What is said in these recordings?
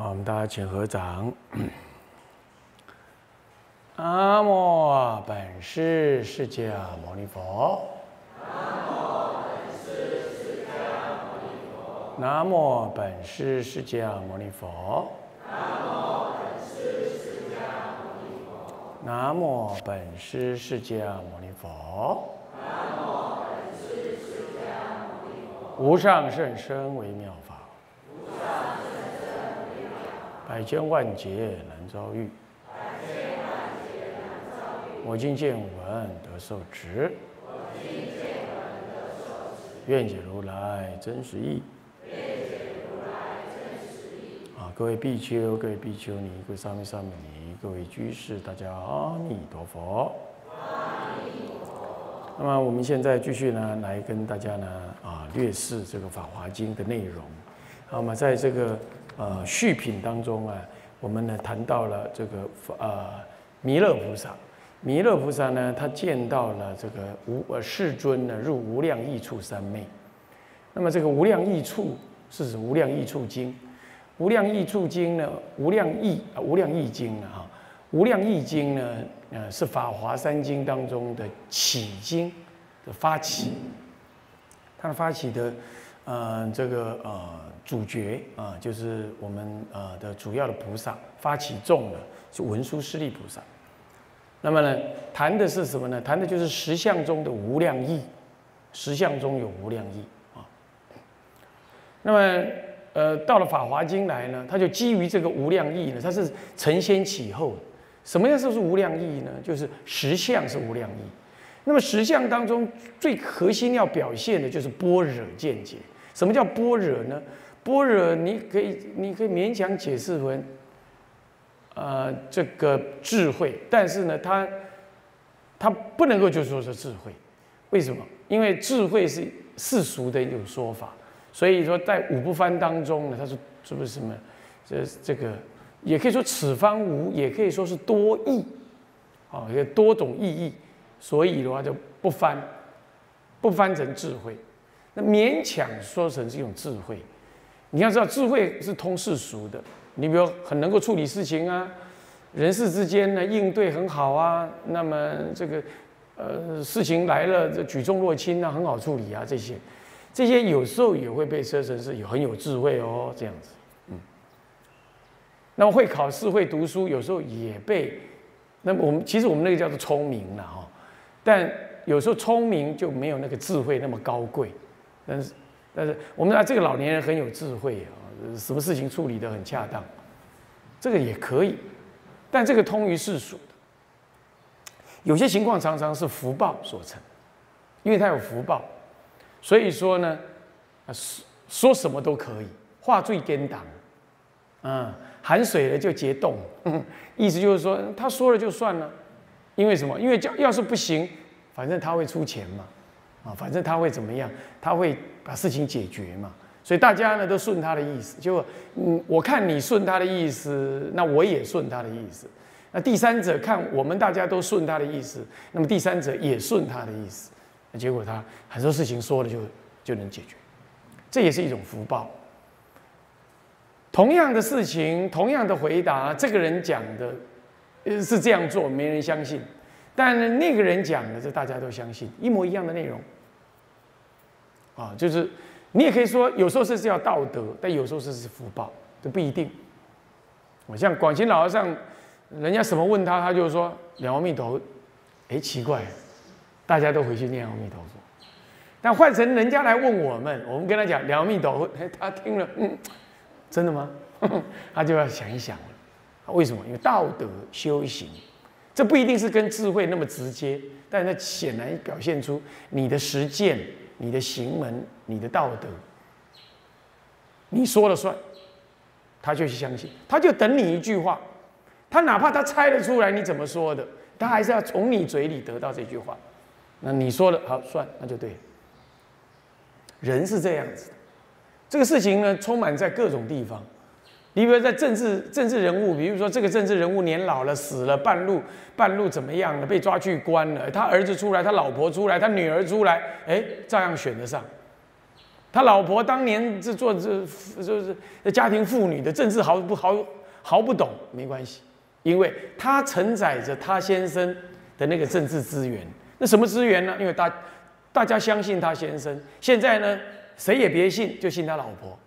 好，我们大家请合掌。南无本师释迦牟尼佛。南无本师释迦牟尼佛。南无本师释迦牟尼佛。无上甚深微妙法。百千万劫难遭遇。我今见闻得受持。愿解如来真实义。啊，各位比丘、各位比丘尼、各位沙弥、沙弥尼、各位居士，大家阿弥陀佛。那么我们现在继续呢，来跟大家呢啊略示这个《法华经》的内容。那么在这个呃续品当中啊，我们呢谈到了这个呃弥勒菩萨。弥勒菩萨呢，他见到了这个无呃世尊呢入无量义处三昧。那么这个无量义处是指无量义处经。无量义处经呢，无量义啊无量义经呢哈，无量义经呢呃是法华三经当中的起经的发起，它的发起的呃这个呃主角啊就是我们呃的主要的菩萨发起众的是文殊师利菩萨。那么呢，谈的是什么呢？谈的就是实相中的无量义，实相中有无量义啊。那么，呃，到了《法华经》来呢，它就基于这个无量义呢，它是承先启后。什么样是无量义呢？就是实相是无量义。那么实相当中最核心要表现的就是般若见解。什么叫般若呢？般若你可以你可以勉强解释为。呃，这个智慧，但是呢，它它不能够就说是智慧，为什么？因为智慧是世俗的一种说法，所以说在五不翻当中呢，它是是不是什么？这这个也可以说此方无，也可以说是多义，啊，有多种意义，所以的话就不翻，不翻成智慧，那勉强说成是一种智慧。你要知道，智慧是通世俗的。你比如很能够处理事情啊，人事之间呢应对很好啊，那么这个呃事情来了这举重若轻啊，很好处理啊，这些这些有时候也会被说成是有很有智慧哦，这样子，嗯。那么会考试会读书，有时候也被那么我们其实我们那个叫做聪明了哈，但有时候聪明就没有那个智慧那么高贵，但是但是我们啊这个老年人很有智慧啊。什么事情处理的很恰当，这个也可以，但这个通于世俗的。有些情况常常是福报所成，因为他有福报，所以说呢，说说什么都可以，话最颠倒，嗯，含水了就结冻，意思就是说他说了就算了，因为什么？因为要要是不行，反正他会出钱嘛，啊，反正他会怎么样？他会把事情解决嘛。所以大家呢都顺他的意思，就嗯，我看你顺他的意思，那我也顺他的意思。那第三者看我们大家都顺他的意思，那么第三者也顺他的意思，那结果他很多事情说了就就能解决，这也是一种福报。同样的事情，同样的回答，这个人讲的呃是这样做，没人相信；但那个人讲的，这大家都相信，一模一样的内容。啊，就是。你也可以说，有时候是叫道德，但有时候是是福报，这不一定。我像广清老和尚，人家什么问他，他就说两阿弥陀。哎，奇怪，大家都回去念阿弥陀佛。但换成人家来问我们，我们跟他讲两阿弥陀佛，哎，他听了，嗯，真的吗？他就要想一想了。为什么？因为道德修行，这不一定是跟智慧那么直接，但它显然表现出你的实践。你的行门，你的道德，你说了算，他就去相信，他就等你一句话，他哪怕他猜得出来你怎么说的，他还是要从你嘴里得到这句话。那你说了好算，那就对。人是这样子的，这个事情呢，充满在各种地方。你比如在政治政治人物，比如说这个政治人物年老了死了，半路半路怎么样了？被抓去关了。他儿子出来，他老婆出来，他女儿出来，哎，照样选得上。他老婆当年是做这就是家庭妇女的，政治毫不毫毫不懂，没关系，因为他承载着他先生的那个政治资源。那什么资源呢？因为大大家相信他先生，现在呢，谁也别信，就信他老婆，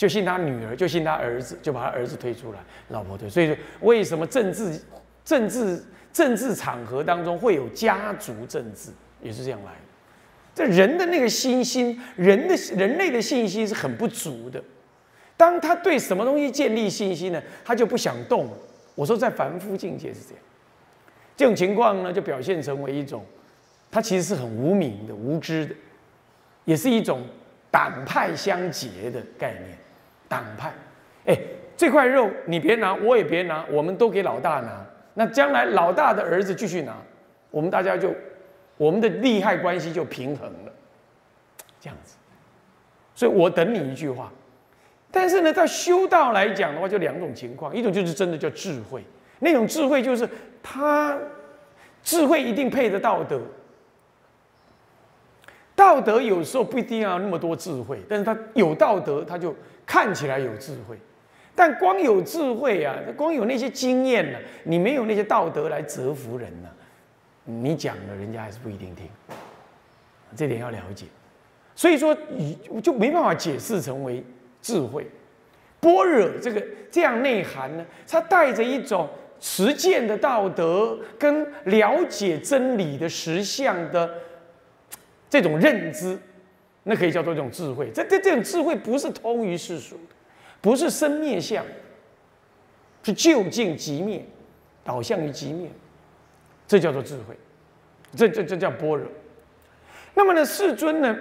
就信他女儿，就信他儿子，就把他儿子推出来，老婆推。所以说，为什么政治政治政治场合当中会有家族政治，也是这样来的。这人的那个信心，人的人类的信心是很不足的。当他对什么东西建立信心呢，他就不想动。我说在凡夫境界是这样，这种情况呢，就表现成为一种。他其实是很无名的、无知的，也是一种党派相结的概念。党派，哎，这块肉你别拿，我也别拿，我们都给老大拿。那将来老大的儿子继续拿，我们大家就我们的利害关系就平衡了，这样子。所以我等你一句话。但是呢，在修道来讲的话，就两种情况，一种就是真的叫智慧，那种智慧就是他智慧一定配得道德。道德有时候不一定要那么多智慧，但是他有道德，他就看起来有智慧。但光有智慧啊，光有那些经验呢，你没有那些道德来折服人呢，你讲了，人家还是不一定听。这点要了解。所以说，就没办法解释成为智慧。般若这个这样内涵呢，它带着一种实践的道德跟了解真理的实相的。这种认知，那可以叫做一种智慧。这这这种智慧不是通于世俗的，不是生灭相，是就近即灭，导向于即灭，这叫做智慧。这这这叫般若。那么呢，世尊呢？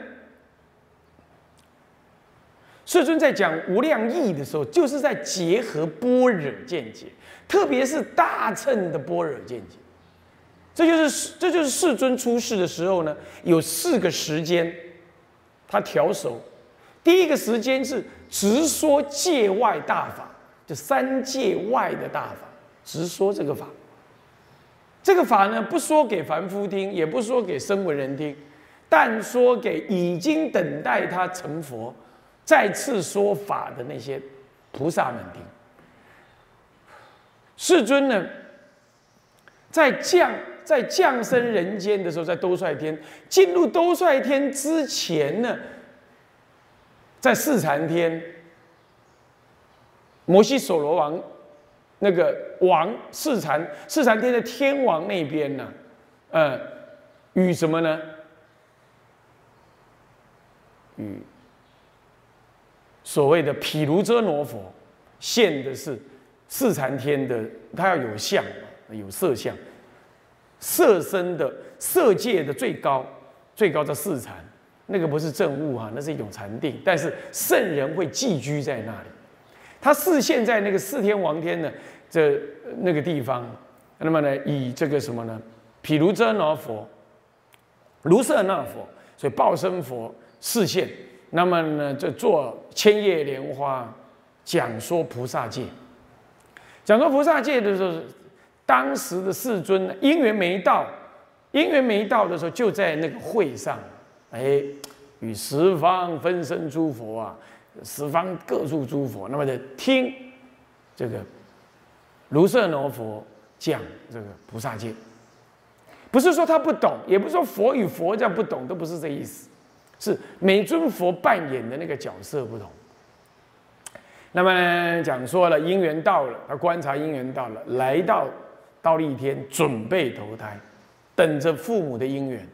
世尊在讲无量义的时候，就是在结合般若见解，特别是大乘的般若见解。这就是这就是世尊出世的时候呢，有四个时间，他调手。第一个时间是直说界外大法，就三界外的大法，直说这个法。这个法呢，不说给凡夫听，也不说给声闻人听，但说给已经等待他成佛、再次说法的那些菩萨们听。世尊呢，在降。在降生人间的时候，在兜率天进入兜率天之前呢，在四禅天，摩西所罗王那个王四禅四禅天的天王那边呢，呃，与什么呢？与所谓的毗卢遮罗佛现的是四禅天的，他要有相，有色相。色身的色界的最高，最高的四禅，那个不是正悟哈，那是一种禅定。但是圣人会寄居在那里，他视现在那个四天王天的这那个地方，那么呢，以这个什么呢？毗卢遮那佛、卢舍那佛，所以报身佛视现，那么呢，就做千叶莲花讲说菩萨界，讲说菩萨界的时候。当时的世尊因缘没到，因缘没到的时候，就在那个会上，哎，与十方分身诸佛啊，十方各处诸佛，那么的听这个卢舍那佛讲这个菩萨戒，不是说他不懂，也不是说佛与佛这样不懂，都不是这意思，是每尊佛扮演的那个角色不同。那么讲说了，因缘到了，他观察因缘到了，来到。到了一天，准备投胎，等着父母的姻缘。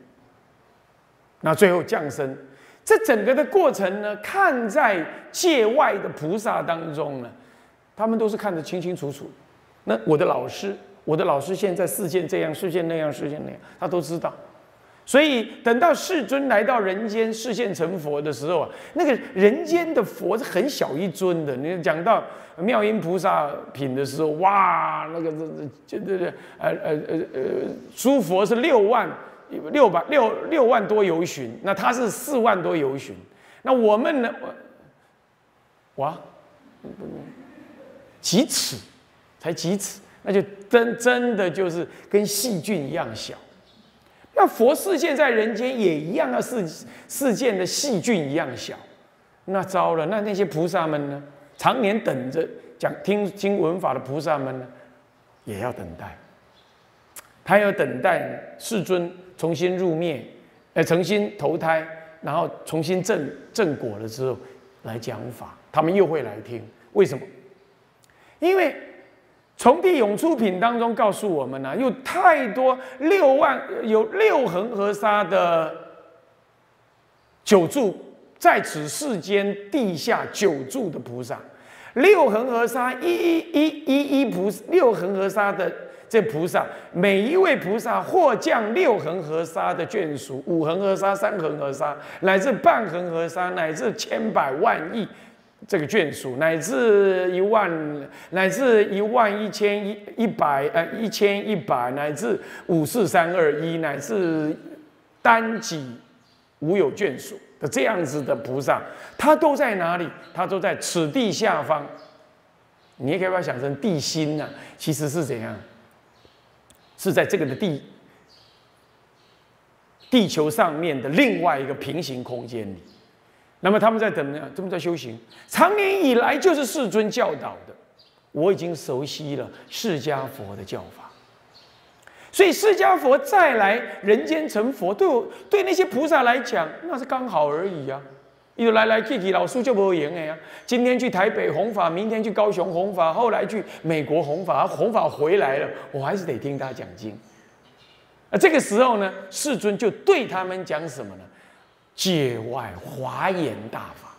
那最后降生，这整个的过程呢，看在界外的菩萨当中呢，他们都是看得清清楚楚。那我的老师，我的老师现在事件这样，事件那样，事件那样，他都知道。所以等到世尊来到人间，视现成佛的时候啊，那个人间的佛是很小一尊的。你讲到妙音菩萨品的时候，哇，那个这这这这呃呃呃呃，诸佛是六万六百六六万多游巡，那他是四万多游巡，那我们呢？哇，几尺，才几尺，那就真真的就是跟细菌一样小。那佛世界在人间也一样，要世世界的细菌一样小，那糟了，那那些菩萨们呢？常年等着讲听经闻法的菩萨们呢，也要等待。他要等待世尊重新入灭，呃，重新投胎，然后重新正正果了之后来讲法，他们又会来听。为什么？因为从地涌出品当中告诉我们呢，有太多六万有六恒河沙的九住在此世间地下九住的菩萨，六恒河沙一一一一一菩六恒河沙的。这菩萨每一位菩萨或降六恒河沙的眷属，五恒河沙、三恒河沙，乃至半恒河沙，乃至千百万亿这个眷属，乃至一万，乃至一万一千一一百呃一千一百，乃至五四三二一，乃至单己无有眷属的这样子的菩萨，他都在哪里？他都在此地下方。你也可以把它想成地心呢？其实是怎样？是在这个的地地球上面的另外一个平行空间里，那么他们在怎么样？他们在修行，长年以来就是世尊教导的。我已经熟悉了释迦佛的教法，所以释迦佛再来人间成佛，对我对那些菩萨来讲，那是刚好而已呀。又来来去去，老师就不会赢的呀。今天去台北弘法，明天去高雄弘法，后来去美国弘法，弘法回来了，我还是得听他讲经。啊这个时候呢，世尊就对他们讲什么呢？界外华严大法。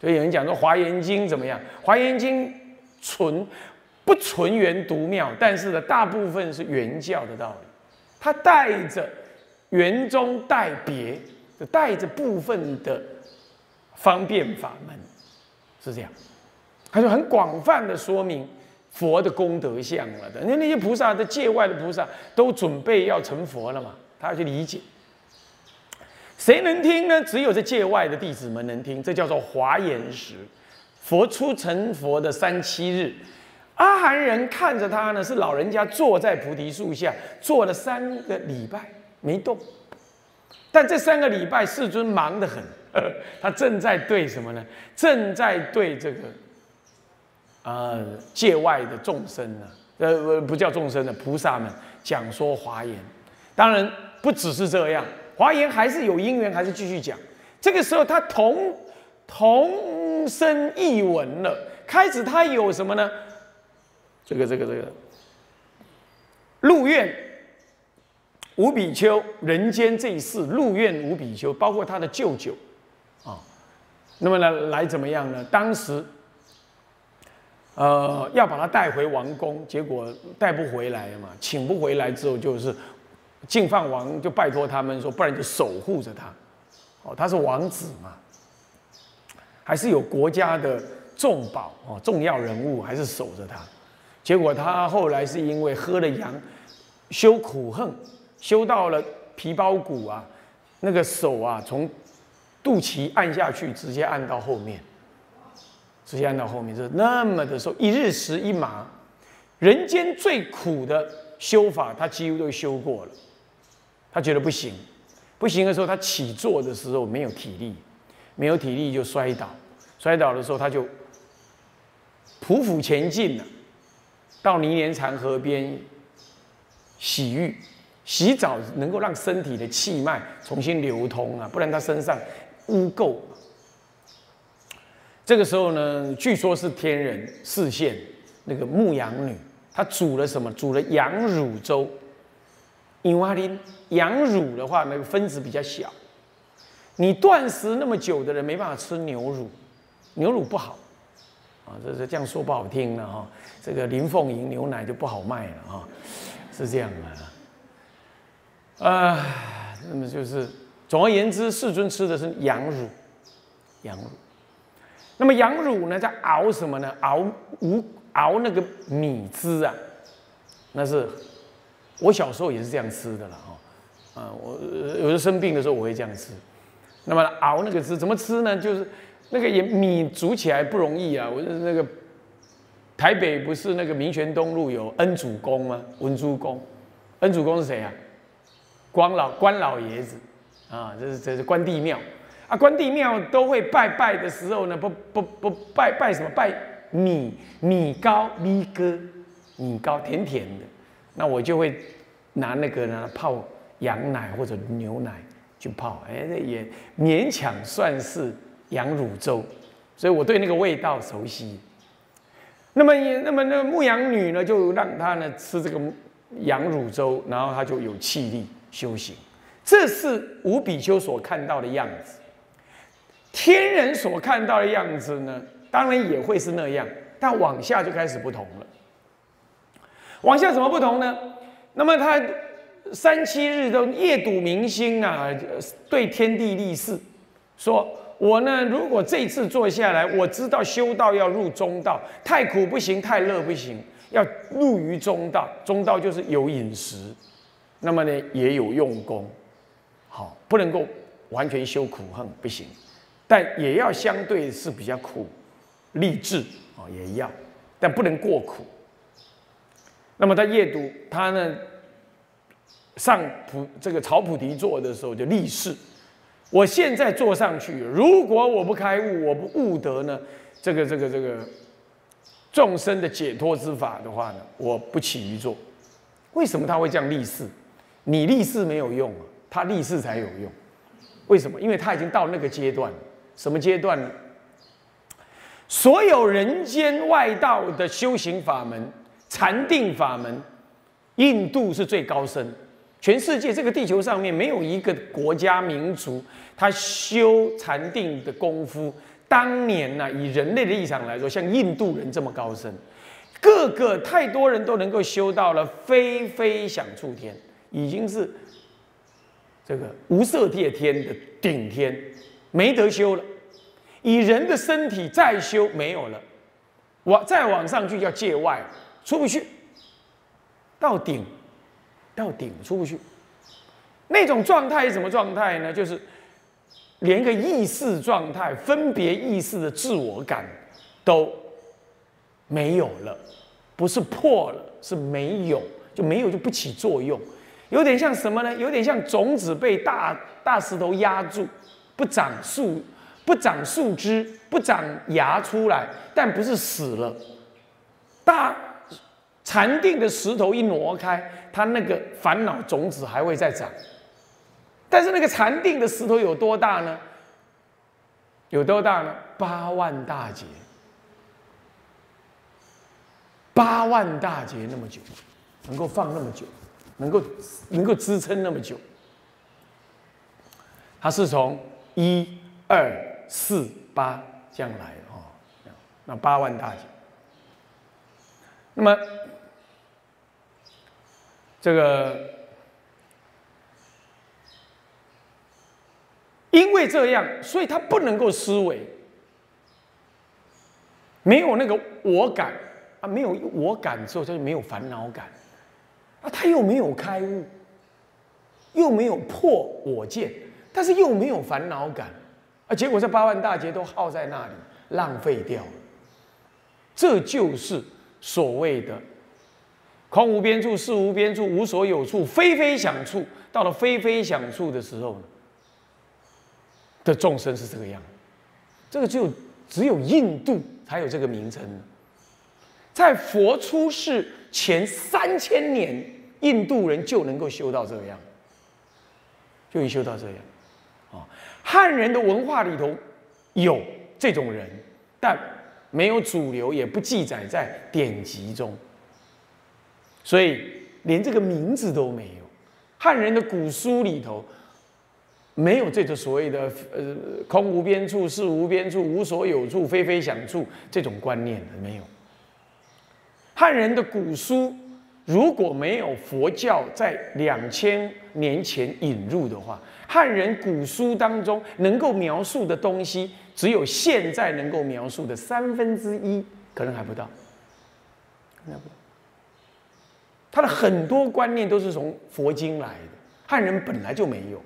所以有人讲说《华严经》怎么样？《华严经》纯不纯圆独妙，但是呢，大部分是原教的道理，它带着圆中带别。带着部分的方便法门，是这样，他就很广泛的说明佛的功德相了的。那那些菩萨的界外的菩萨都准备要成佛了嘛，他要去理解。谁能听呢？只有这界外的弟子们能听。这叫做华严时，佛出成佛的三七日，阿含人看着他呢，是老人家坐在菩提树下坐了三个礼拜没动。但这三个礼拜，世尊忙得很，他正在对什么呢？正在对这个，呃，界外的众生呢，呃，不叫众生的菩萨们讲说华严。当然不只是这样，华严还是有因缘，还是继续讲。这个时候，他同同声异闻了。开始他有什么呢？这个这个这个，入院。五比丘人间这一世入院五比丘，包括他的舅舅，啊，那么呢来怎么样呢？当时，呃，要把他带回王宫，结果带不回来嘛，请不回来之后，就是净饭王就拜托他们说，不然就守护着他，哦，他是王子嘛，还是有国家的重宝哦，重要人物还是守着他，结果他后来是因为喝了羊，修苦恨。修到了皮包骨啊，那个手啊，从肚脐按下去，直接按到后面，直接按到后面，就是那么的时候，一日食一麻，人间最苦的修法，他几乎都修过了。他觉得不行，不行的时候，他起坐的时候没有体力，没有体力就摔倒，摔倒的时候他就匍匐前进了，到泥莲禅河边洗浴。洗澡能够让身体的气脉重新流通啊，不然他身上污垢。这个时候呢，据说是天人视线那个牧羊女，她煮了什么？煮了羊乳粥。因为羊乳的话，那个分子比较小，你断食那么久的人没办法吃牛乳，牛乳不好啊，这是这样说不好听了哈。这个林凤营牛奶就不好卖了哈，是这样的。啊，那么就是，总而言之，世尊吃的是羊乳，羊乳。那么羊乳呢，在熬什么呢？熬无熬那个米汁啊，那是我小时候也是这样吃的了哈。啊，我有时候生病的时候我会这样吃。那么熬那个汁怎么吃呢？就是那个也米煮起来不容易啊。我是那个台北不是那个民权东路有恩主公吗？文殊公，恩主公是谁啊？关老关老爷子，啊，这是这是关帝庙，啊，关帝庙都会拜拜的时候呢，不不不拜拜什么？拜米米糕、米糕、米糕甜甜的。那我就会拿那个呢泡羊奶或者牛奶去泡，哎，这也勉强算是羊乳粥，所以我对那个味道熟悉。那么，那么那牧羊女呢，就让他呢吃这个羊乳粥，然后他就有气力修行。这是五比丘所看到的样子。天人所看到的样子呢，当然也会是那样，但往下就开始不同了。往下怎么不同呢？那么他三七日都夜睹明星啊，对天地立誓，说我呢，如果这次坐下来，我知道修道要入中道，太苦不行，太乐不行，要入于中道。中道就是有饮食，那么呢，也有用功，好，不能够完全修苦恨不行。但也要相对是比较苦，励志啊也要，但不能过苦。那么他夜读他呢上菩这个草菩提座的时候就立誓：我现在坐上去，如果我不开悟，我不悟得呢这个这个这个众生的解脱之法的话呢，我不起于坐。为什么他会这样立誓？你立誓没有用啊，他立誓才有用。为什么？因为他已经到那个阶段了。什么阶段呢？所有人间外道的修行法门、禅定法门，印度是最高深。全世界这个地球上面没有一个国家民族，他修禅定的功夫，当年呢，以人类的立场来说，像印度人这么高深，个个太多人都能够修到了飞飞想触天，已经是这个无色界天的顶天。没得修了，以人的身体再修没有了，往再往上去叫界外，出不去，到顶，到顶出不去，那种状态是什么状态呢？就是连个意识状态、分别意识的自我感都没有了，不是破了，是没有，就没有就不起作用，有点像什么呢？有点像种子被大大石头压住。不长树，不长树枝，不长芽出来，但不是死了。大禅定的石头一挪开，它那个烦恼种子还会再长。但是那个禅定的石头有多大呢？有多大呢？八万大劫，八万大劫那么久，能够放那么久，能够能够支撑那么久，它是从。一二四八这样来哦，那八万大劫。那么这个因为这样，所以他不能够思维，没有那个我感啊，没有我感之后，他就没有烦恼感啊，他又没有开悟，又没有破我见。但是又没有烦恼感，啊，结果这八万大劫都耗在那里，浪费掉了。这就是所谓的空无边处、事无边处、无所有处、非非想处。到了非非想处的时候呢，的众生是这个样。这个就只有印度才有这个名称。在佛出世前三千年，印度人就能够修到这样，就能修到这样啊。汉人的文化里头有这种人，但没有主流，也不记载在典籍中，所以连这个名字都没有。汉人的古书里头没有这个所谓的“呃空无边处，事无边处，无所有处，非非想处”这种观念的没有。汉人的古书如果没有佛教在两千年前引入的话，汉人古书当中能够描述的东西，只有现在能够描述的三分之一，可能还不到。不到。他的很多观念都是从佛经来的，汉人本来就没有，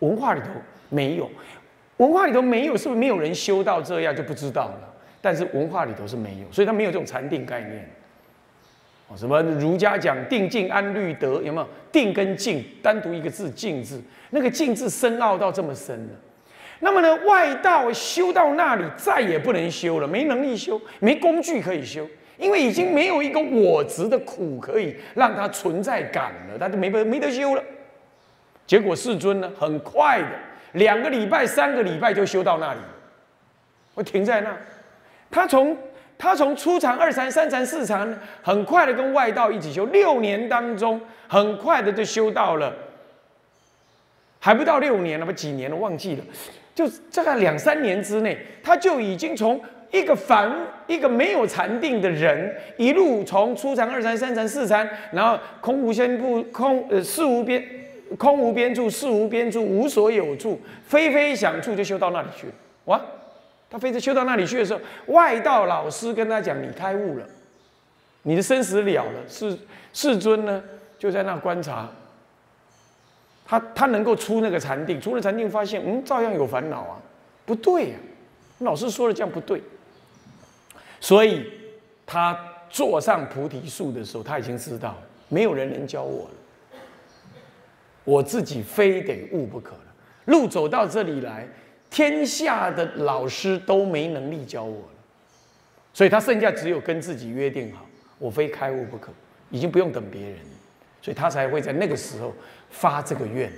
文化里头没有，文化里头没有，是不是没有人修到这样就不知道了？但是文化里头是没有，所以他没有这种禅定概念。哦，什么儒家讲定静安律德，有没有定跟静单独一个字静字？那个静字深奥到这么深呢？那么呢，外道修到那里再也不能修了，没能力修，没工具可以修，因为已经没有一个我执的苦可以让他存在感了，他就没没得修了。结果世尊呢，很快的两个礼拜、三个礼拜就修到那里，我停在那，他从他从初禅、二禅、三禅、四禅，很快的跟外道一起修，六年当中，很快的就修到了，还不到六年了吧？几年了？忘记了，就大概两三年之内，他就已经从一个凡一个没有禅定的人，一路从初禅、二禅、三禅、四禅，然后空无先不空呃四无边。空无边处，事无边处，无所有处，非非想处，就修到那里去。哇！他非得修到那里去的时候，外道老师跟他讲：“你开悟了，你的生死了了。”世世尊呢，就在那观察。他他能够出那个禅定，出了禅定，发现嗯，照样有烦恼啊，不对呀。老师说的这样不对，所以他坐上菩提树的时候，他已经知道没有人能教我了。我自己非得悟不可了。路走到这里来，天下的老师都没能力教我了，所以他剩下只有跟自己约定好，我非开悟不可，已经不用等别人，所以他才会在那个时候发这个愿。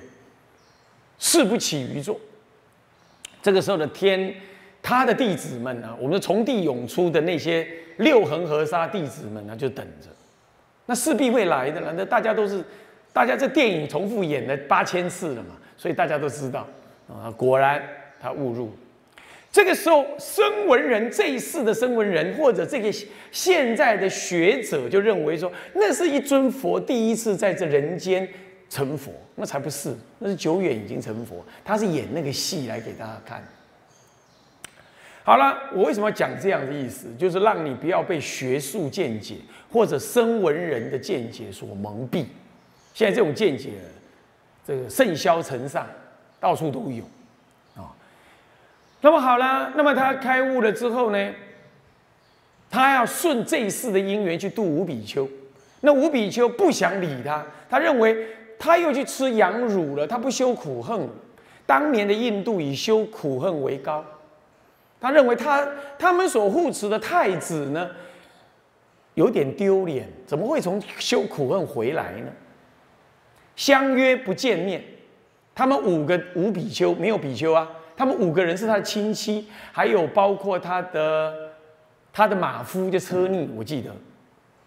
誓不起于坐。这个时候的天，他的弟子们呢，我们从地涌出的那些六恒河沙弟子们呢，就等着，那势必会来的了。那大家都是。大家这电影重复演了八千次了嘛，所以大家都知道啊，果然他误入。这个时候，声闻人这一世的声闻人，或者这个现在的学者，就认为说，那是一尊佛第一次在这人间成佛，那才不是，那是久远已经成佛，他是演那个戏来给大家看。好了，我为什么要讲这样的意思？就是让你不要被学术见解或者声闻人的见解所蒙蔽。现在这种见解，这个甚嚣尘上，到处都有，啊。那么好了，那么他开悟了之后呢，他要顺这一世的因缘去度五比丘。那五比丘不想理他，他认为他又去吃羊乳了，他不修苦恨。当年的印度以修苦恨为高，他认为他他们所护持的太子呢，有点丢脸，怎么会从修苦恨回来呢？相约不见面，他们五个五比丘没有比丘啊，他们五个人是他的亲戚，还有包括他的他的马夫就车逆，我记得，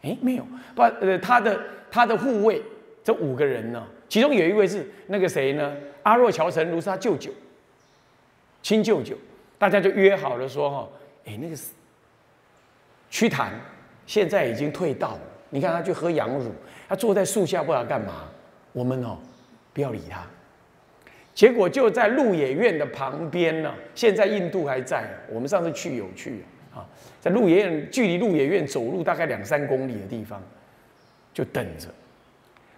哎没有不呃他的他的护卫这五个人呢，其中有一位是那个谁呢？阿若乔神如是他舅舅，亲舅舅，大家就约好了说哈，哎那个是屈檀现在已经退道了，你看他去喝羊乳，他坐在树下不知道干嘛。我们哦，不要理他。结果就在鹿野苑的旁边呢。现在印度还在，我们上次去有去啊，在鹿野苑，距离鹿野苑走路大概两三公里的地方，就等着。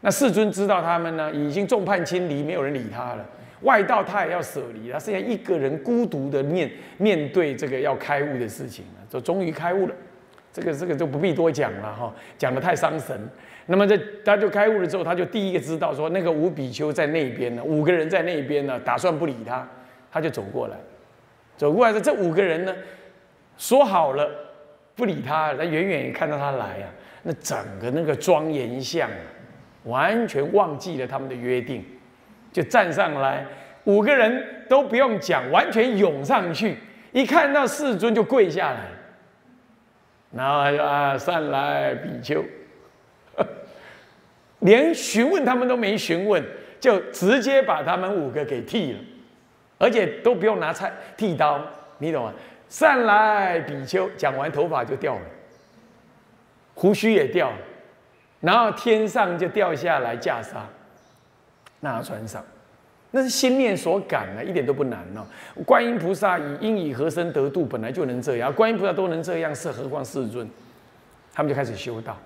那世尊知道他们呢，已经众叛亲离，没有人理他了。外道他也要舍离，他剩下一个人孤独的面面对这个要开悟的事情了，就终于开悟了。这个这个就不必多讲了哈，讲的太伤神。那么这他就开悟了之后，他就第一个知道说那个五比丘在那边呢，五个人在那边呢，打算不理他，他就走过来，走过来的这五个人呢，说好了不理他，他远远看到他来啊，那整个那个庄严相啊，完全忘记了他们的约定，就站上来，五个人都不用讲，完全涌上去，一看到世尊就跪下来，然后啊，善来比丘。连询问他们都没询问，就直接把他们五个给剃了，而且都不用拿菜剃刀，你懂吗？善来比丘讲完，头发就掉了，胡须也掉了，然后天上就掉下来袈裟，那穿上，那是心念所感啊，一点都不难哦。观音菩萨以因以何身得度，本来就能这样，观音菩萨都能这样，是何况世尊？他们就开始修道。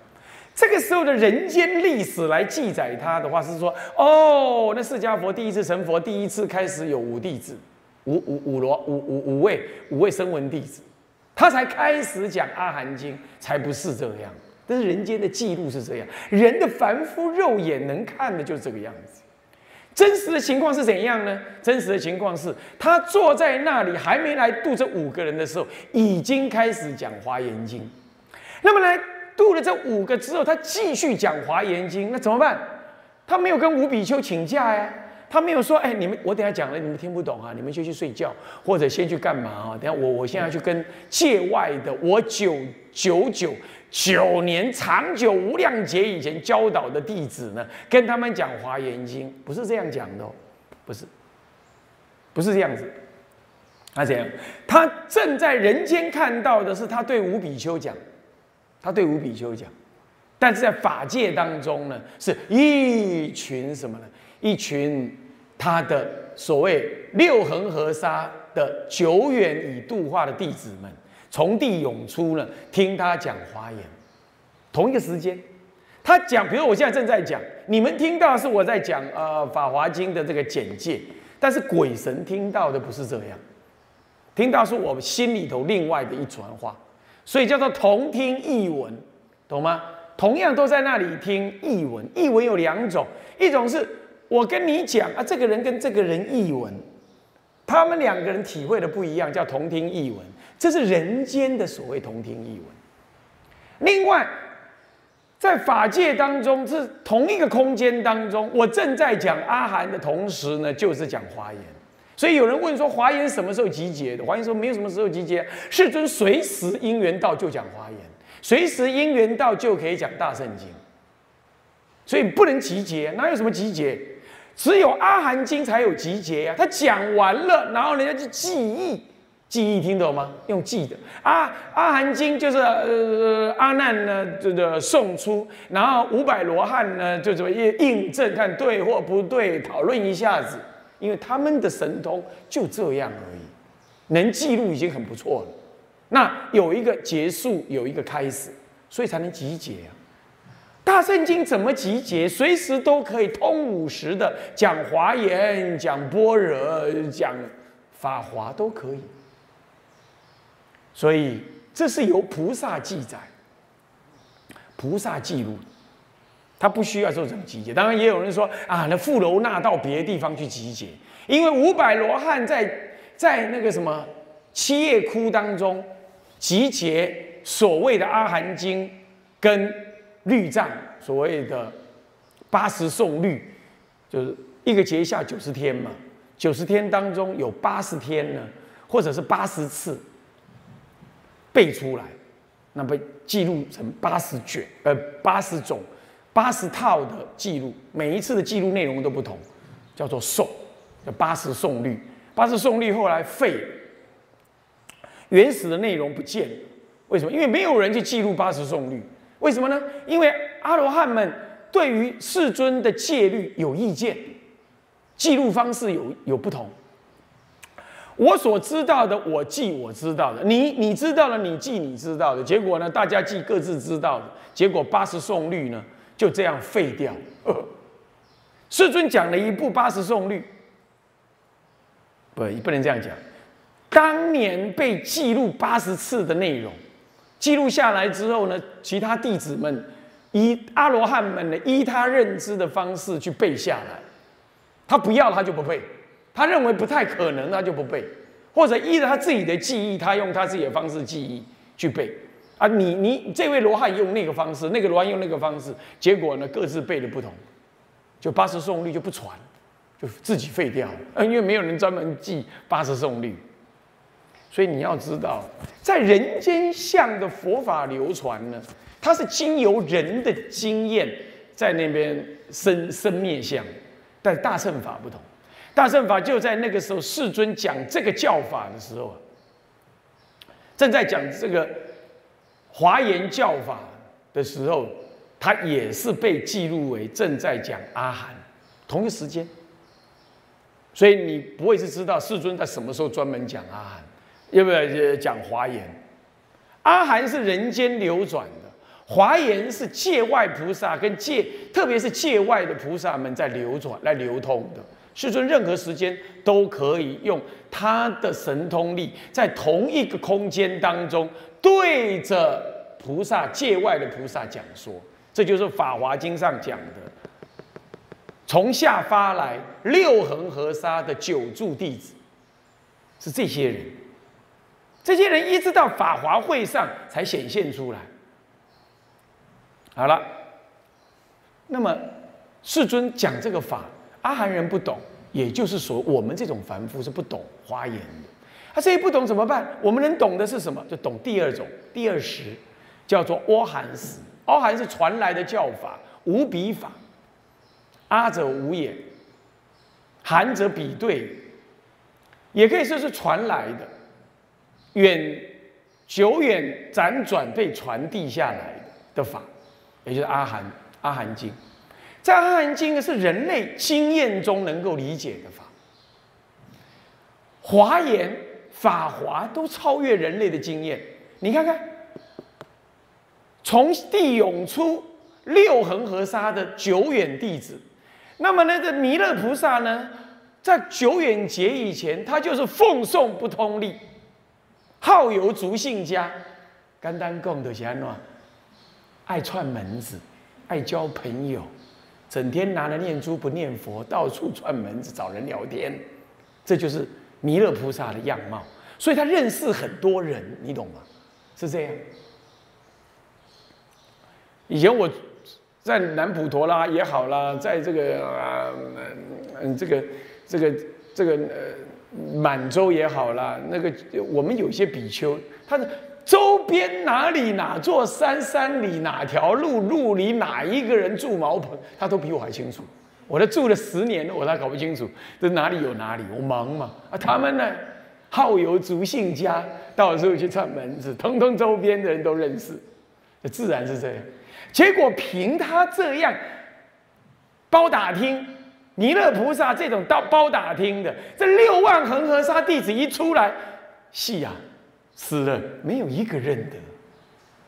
这个时候的人间历史来记载他的话是说，哦，那释迦佛第一次成佛，第一次开始有五弟子，五五五罗五五五位五位声闻弟子，他才开始讲阿含经，才不是这样。但是人间的记录是这样，人的凡夫肉眼能看的就是这个样子。真实的情况是怎样呢？真实的情况是他坐在那里，还没来度这五个人的时候，已经开始讲华严经。那么来度了这五个之后，他继续讲华严经，那怎么办？他没有跟五比丘请假呀。他没有说，哎，你们我等下讲了，你们听不懂啊，你们就去睡觉，或者先去干嘛啊？等下我我现在去跟界外的我九九九九年长久无量劫以前教导的弟子呢，跟他们讲华严经，不是这样讲的，不是，不是这样子。他怎样？他正在人间看到的是他对五比丘讲，他对五比丘讲，但是在法界当中呢，是一群什么呢？一群他的所谓六恒河沙的久远已度化的弟子们，从地涌出呢，听他讲华严。同一个时间，他讲，比如我现在正在讲，你们听到是我在讲呃《法华经》的这个简介，但是鬼神听到的不是这样，听到是我们心里头另外的一传话，所以叫做同听异闻，懂吗？同样都在那里听异闻，异闻有两种，一种是。我跟你讲啊，这个人跟这个人译文，他们两个人体会的不一样，叫同听译文，这是人间的所谓同听异闻。另外，在法界当中是同一个空间当中，我正在讲阿含的同时呢，就是讲华严。所以有人问说，华严什么时候集结的？华严说没有什么时候集结，世尊随时因缘到就讲华严，随时因缘到就可以讲大圣经。所以不能集结，哪有什么集结？只有阿含经才有集结呀，他讲完了，然后人家就记忆，记忆听懂吗？用记的啊，阿含经就是呃阿难呢这个送出，然后五百罗汉呢就怎么印印证看对或不对，讨论一下子，因为他们的神通就这样而已，能记录已经很不错了。那有一个结束，有一个开始，所以才能集结啊。大圣经怎么集结？随时都可以通五十的讲华严、讲般若、讲法华都可以。所以这是由菩萨记载、菩萨记录，他不需要做什么集结。当然也有人说啊，那富楼那到别的地方去集结，因为五百罗汉在在那个什么七叶窟当中集结所谓的阿含经跟。律藏所谓的八十诵律，就是一个节下九十天嘛，九十天当中有八十天呢，或者是八十次背出来，那被记录成八十卷，呃，八十种、八十套的记录，每一次的记录内容都不同，叫做颂，叫八十颂律。八十颂律后来废了，原始的内容不见了，为什么？因为没有人去记录八十颂律。为什么呢？因为阿罗汉们对于世尊的戒律有意见，记录方式有有不同。我所知道的，我记我知道的；你你知道的，你记你知道的。结果呢，大家记各自知道的。结果八十颂律呢，就这样废掉。世尊讲了一部八十颂律，不不能这样讲。当年被记录八十次的内容。记录下来之后呢，其他弟子们依阿罗汉们呢依他认知的方式去背下来。他不要他就不背，他认为不太可能他就不背，或者依着他自己的记忆，他用他自己的方式记忆去背。啊，你你这位罗汉用那个方式，那个罗汉用那个方式，结果呢各自背的不同，就八十颂律就不传，就自己废掉了。因为没有人专门记八十颂律。所以你要知道，在人间相的佛法流传呢，它是经由人的经验在那边生生灭相，但大乘法不同，大乘法就在那个时候，世尊讲这个教法的时候，正在讲这个华严教法的时候，他也是被记录为正在讲阿含，同一时间，所以你不会是知道世尊在什么时候专门讲阿含。要不要讲华严？阿含是人间流转的，华严是界外菩萨跟界，特别是界外的菩萨们在流转来流通的。世尊任何时间都可以用他的神通力，在同一个空间当中对着菩萨界外的菩萨讲说，这就是《法华经》上讲的从下发来六恒河沙的九柱弟子，是这些人。这些人一直到法华会上才显现出来。好了，那么世尊讲这个法，阿含人不懂，也就是说，我们这种凡夫是不懂华严的。他这一不懂怎么办？我们能懂的是什么？就懂第二种，第二识，叫做阿含识。阿含是传来的教法，无比法。阿者无也，含者比对，也可以说是传来的。远久远辗转被传递下来的法，也就是阿含阿含经，在阿含经是人类经验中能够理解的法，华严法华都超越人类的经验。你看看，从地涌出六恒河沙的久远弟子，那么那个弥勒菩萨呢，在久远劫以前，他就是奉送不通力。好游族姓家，甘单共的安怎？爱串门子，爱交朋友，整天拿着念珠不念佛，到处串门子找人聊天，这就是弥勒菩萨的样貌。所以他认识很多人，你懂吗？是这样。以前我在南普陀啦也好啦，在这个啊嗯这个这个这个呃。满洲也好啦，那个我们有些比丘，他的周边哪里哪座山，山里哪条路，路里哪一个人住茅棚，他都比我还清楚。我都住了十年，我还搞不清楚这哪里有哪里，我忙嘛。啊，他们呢，好游族姓家，到时候去串门子，通通周边的人都认识，自然是这样。结果凭他这样包打听。弥勒菩萨这种到包打听的，这六万恒河沙弟子一出来，戏呀，死了，没有一个认得。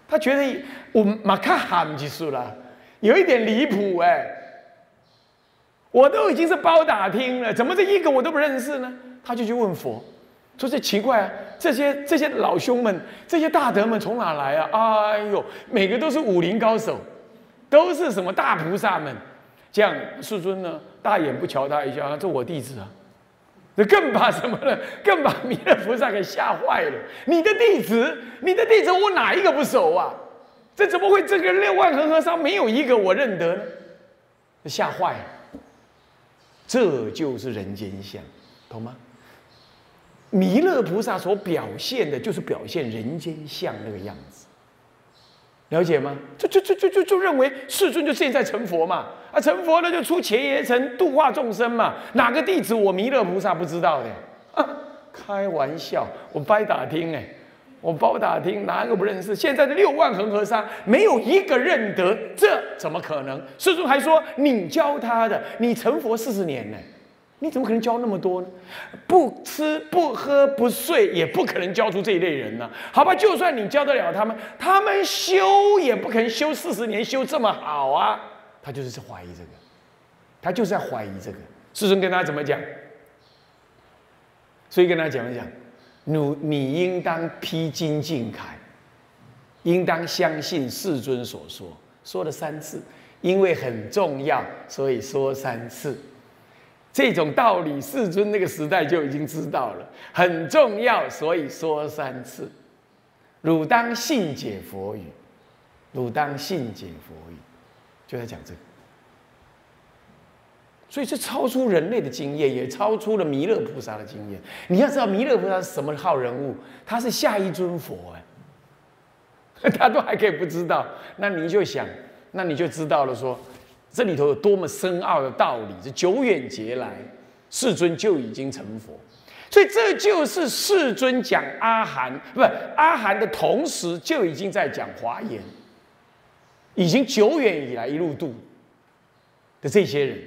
他觉得我马卡喊结束了，有一点离谱哎。我都已经是包打听了，怎么这一个我都不认识呢？他就去问佛，说这奇怪啊，这些这些老兄们，这些大德们从哪来啊？哎呦，每个都是武林高手，都是什么大菩萨们。这样世尊呢？大眼不瞧他一下，这我弟子啊，这更把什么呢？更把弥勒菩萨给吓坏了。你的弟子，你的弟子，我哪一个不熟啊？这怎么会这个六万恒河沙没有一个我认得呢？吓坏了。这就是人间相，懂吗？弥勒菩萨所表现的就是表现人间相那个样子。了解吗？就就就就就就认为世尊就现在成佛嘛，啊，成佛了就出前耶城度化众生嘛。哪个弟子我弥勒菩萨不知道的？啊，开玩笑，我掰打听哎，我包打听，哪个不认识？现在的六万恒河沙没有一个认得，这怎么可能？世尊还说你教他的，你成佛四十年呢。你怎么可能教那么多呢？不吃不喝不睡，也不可能教出这一类人呢。好吧，就算你教得了他们，他们修也不可能修四十年修这么好啊。他就是在怀疑这个，他就是在怀疑这个。师尊跟他怎么讲？所以跟他讲一讲，你你应当披荆进凯，应当相信世尊所说，说了三次，因为很重要，所以说三次。这种道理，世尊那个时代就已经知道了，很重要，所以说三次。汝当信解佛语，汝当信解佛语，就在讲这个。所以这超出人类的经验，也超出了弥勒菩萨的经验。你要知道，弥勒菩萨是什么号人物？他是下一尊佛哎，他都还可以不知道，那你就想，那你就知道了说。这里头有多么深奥的道理！这久远劫来，世尊就已经成佛，所以这就是世尊讲阿含，不是阿含的同时，就已经在讲华严，已经久远以来一路度的这些人，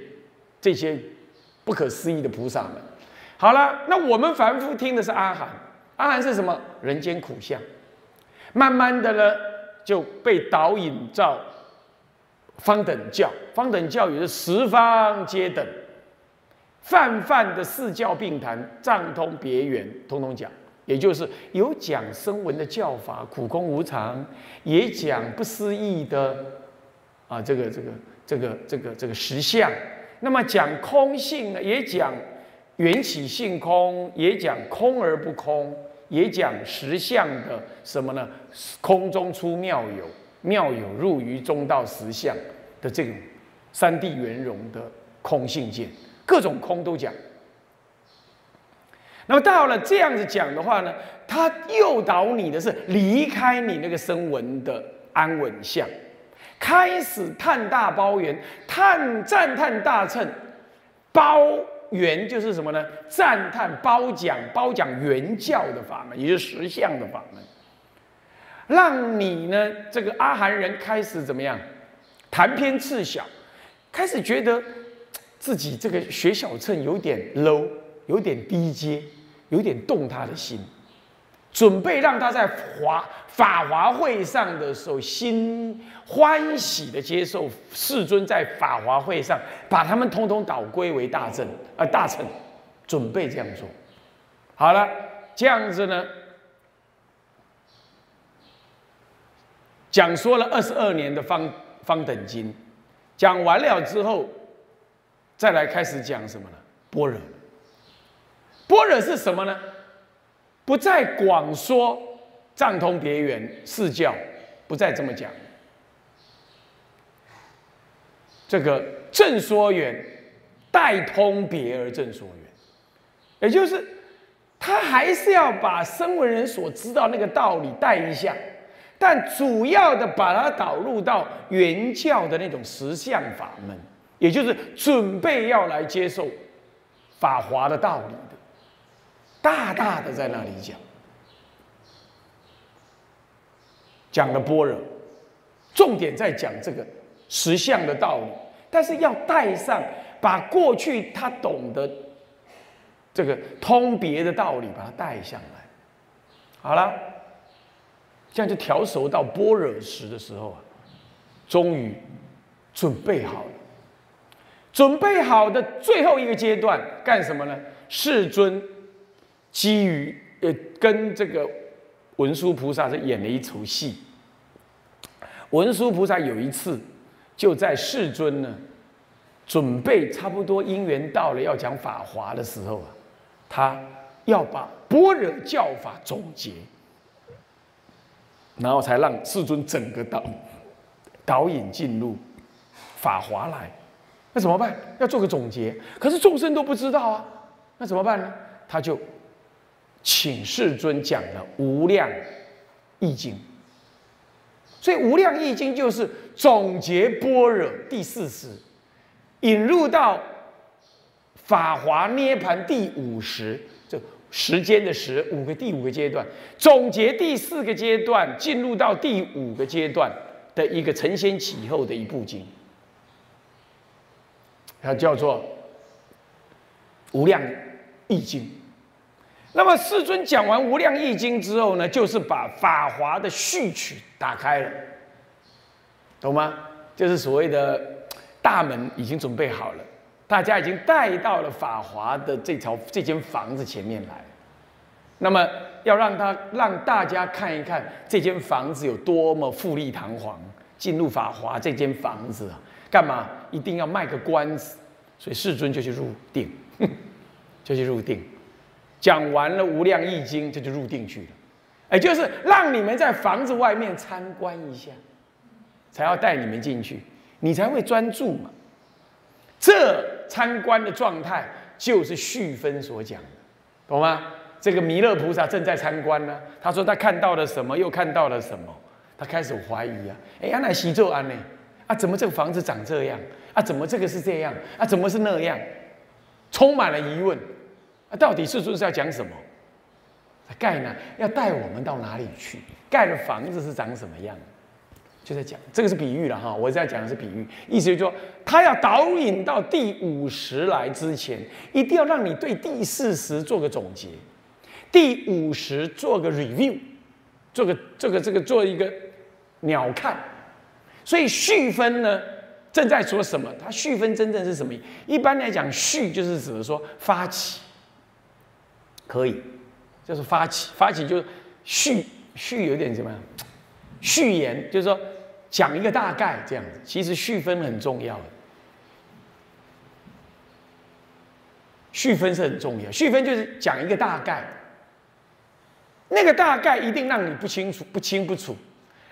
这些不可思议的菩萨们。好了，那我们凡夫听的是阿含，阿含是什么？人间苦相，慢慢的呢，就被导引到。方等教，方等教也是十方皆等，泛泛的四教并谈，藏通别圆，通通讲。也就是有讲声闻的教法，苦空无常，也讲不思议的啊，这个这个这个这个这个实相，那么讲空性呢，也讲缘起性空，也讲空而不空，也讲实相的什么呢？空中出妙有，妙有入于中道实相的这种三谛圆融的空性见，各种空都讲。那么到了这样子讲的话呢，他诱导你的是离开你那个声闻的安稳相，开始探大包圆，探赞叹大乘，包圆就是什么呢？赞叹褒奖褒奖圆教的法门，也就是实相的法门，让你呢这个阿含人开始怎么样？谈偏次小，开始觉得自己这个学小乘有点 low。有点低阶，有点动他的心，准备让他在华法华会上的时候心欢喜的接受世尊在法华会上把他们通通导归为大正啊大乘，准备这样做。好了，这样子呢，讲说了二十二年的方方等经，讲完了之后，再来开始讲什么呢？般若。般若是什么呢？不再广说藏通别圆四教，不再这么讲。这个正说圆，代通别而正说圆，也就是他还是要把声闻人所知道那个道理带一下，但主要的把它导入到原教的那种实相法门，也就是准备要来接受法华的道理的。大大的在那里讲，讲的般若，重点在讲这个实相的道理，但是要带上把过去他懂得这个通别的道理，把它带上来。好了，这样就调熟到般若时的时候啊，终于准备好了。准备好的最后一个阶段干什么呢？世尊。基于呃，跟这个文殊菩萨是演了一出戏。文殊菩萨有一次就在世尊呢，准备差不多因缘到了要讲法华的时候啊，他要把般若教法总结，然后才让世尊整个导导引进入法华来。那怎么办？要做个总结，可是众生都不知道啊，那怎么办呢？他就。请世尊讲的《无量易经》，所以《无量易经》就是总结般若第四十，引入到法华涅盘第五十，这时间的时五个第五个阶段，总结第四个阶段，进入到第五个阶段的一个承先启后的一部经，它叫做《无量易经》。那么世尊讲完《无量易经》之后呢，就是把法华的序曲打开了，懂吗？就是所谓的大门已经准备好了，大家已经带到了法华的这条这间房子前面来。那么要让他让大家看一看这间房子有多么富丽堂皇。进入法华这间房子啊，干嘛？一定要卖个关子，所以世尊就去入定，就去入定。讲完了《无量易经》，这就入定去了，哎，就是让你们在房子外面参观一下，才要带你们进去，你才会专注嘛。这参观的状态就是续分所讲的，懂吗？这个弥勒菩萨正在参观呢，他说他看到了什么，又看到了什么，他开始怀疑啊，哎，安乃西咒安呢？啊，怎么这个房子长这样？啊，怎么这个是这样？啊，怎么是那样？充满了疑问啊。到底世尊是要讲什么？盖呢？要带我们到哪里去？盖的房子是长什么样？就在讲这个是比喻了哈。我在讲的是比喻，意思就是说，他要导引到第五十来之前，一定要让你对第四十做个总结，第五十做个 review，做个这个这个做一个鸟看。所以续分呢，正在说什么？它续分真正是什么？一般来讲，续就是指的说发起。可以，就是发起，发起就是序序有点什么序言，就是说讲一个大概这样子。其实序分很重要的。序分是很重要，序分就是讲一个大概，那个大概一定让你不清楚、不清不楚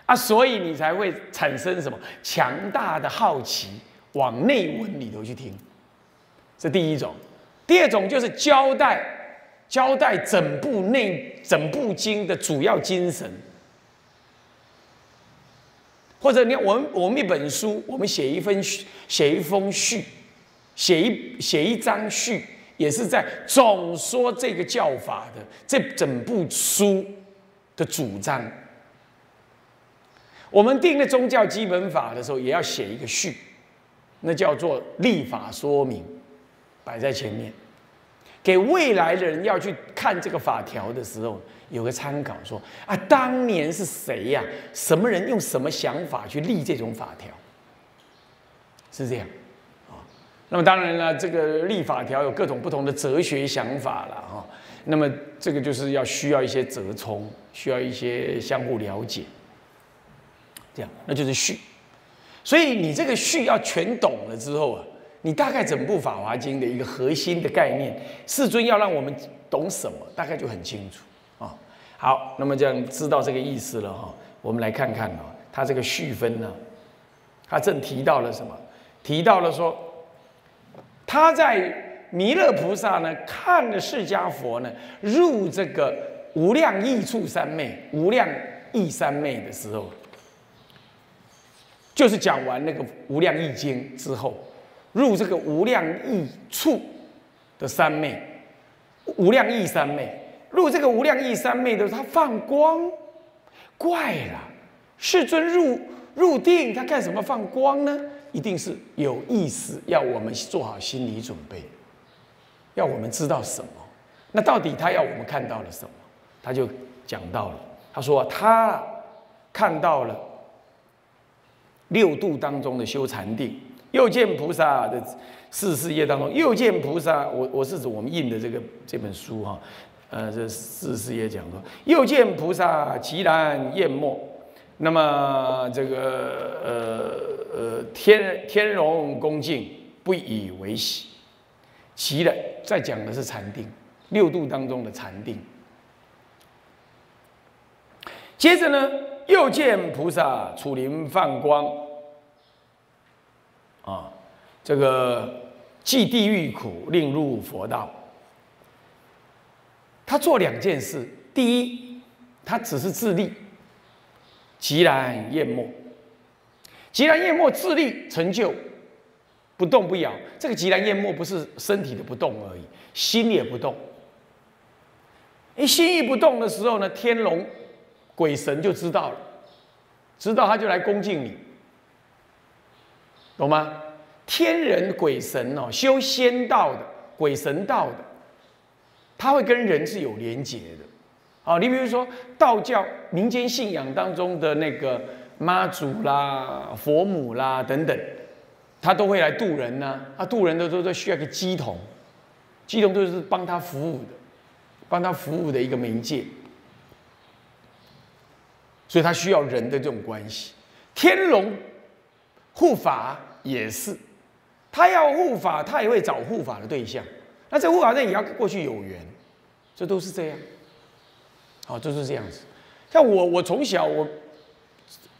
啊，所以你才会产生什么强大的好奇，往内文里头去听。这第一种，第二种就是交代交代整部内整部经的主要精神，或者你看我们我们一本书，我们写一份写一封序，写一写一张序。也是在总说这个教法的这整部书的主张。我们定了宗教基本法的时候，也要写一个序，那叫做立法说明，摆在前面，给未来的人要去看这个法条的时候有个参考。说啊，当年是谁呀？什么人用什么想法去立这种法条？是这样。啊那么当然了，这个立法条有各种不同的哲学想法了哈。那么这个就是要需要一些折冲，需要一些相互了解，这样那就是序。所以你这个序要全懂了之后啊，你大概整部《法华经》的一个核心的概念，世尊要让我们懂什么，大概就很清楚啊。好，那么这样知道这个意思了哈，我们来看看啊，他这个序分呢，他正提到了什么？提到了说。他在弥勒菩萨呢看了释迦佛呢入这个无量义处三昧、无量义三昧的时候，就是讲完那个无量义经之后，入这个无量义处的三昧、无量意三昧，入这个无量意三昧的时候，他放光，怪了，世尊入入定，他干什么放光呢？一定是有意思，要我们做好心理准备，要我们知道什么？那到底他要我们看到了什么？他就讲到了，他说他看到了六度当中的修禅定，又见菩萨的四事业当中，又见菩萨，我我是指我们印的这个这本书哈，呃，这四事业讲说，又见菩萨其然厌没。那么这个呃呃天天容恭敬不以为喜，其了再讲的是禅定，六度当中的禅定。接着呢，又见菩萨楚林放光，这个既地狱苦，令入佛道。他做两件事，第一，他只是自立。寂然淹没，寂然淹没自立成就，不动不摇。这个寂然淹没不是身体的不动而已，心也不动。一心一不动的时候呢，天龙鬼神就知道了，知道他就来恭敬你，懂吗？天人鬼神哦，修仙道的、鬼神道的，他会跟人是有连结的。好，你比如说道教民间信仰当中的那个妈祖啦、佛母啦等等，他都会来渡人呢。他渡人的时候都需要一个鸡童，鸡童就是帮他服务的，帮他服务的一个媒介，所以他需要人的这种关系。天龙护法也是，他要护法，他也会找护法的对象。那这护法人也要过去有缘，这都是这样。哦，就是这样子。像我，我从小我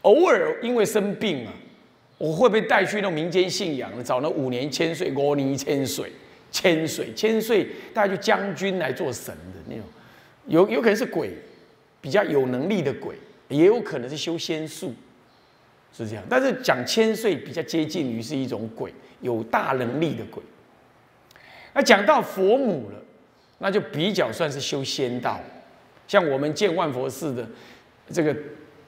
偶尔因为生病啊，我会被带去那民间信仰，找那五年千岁、五年千岁、千岁、千岁，大家就将军来做神的那种。有有可能是鬼，比较有能力的鬼，也有可能是修仙术，是这样。但是讲千岁比较接近于是一种鬼，有大能力的鬼。那讲到佛母了，那就比较算是修仙道。像我们建万佛寺的这个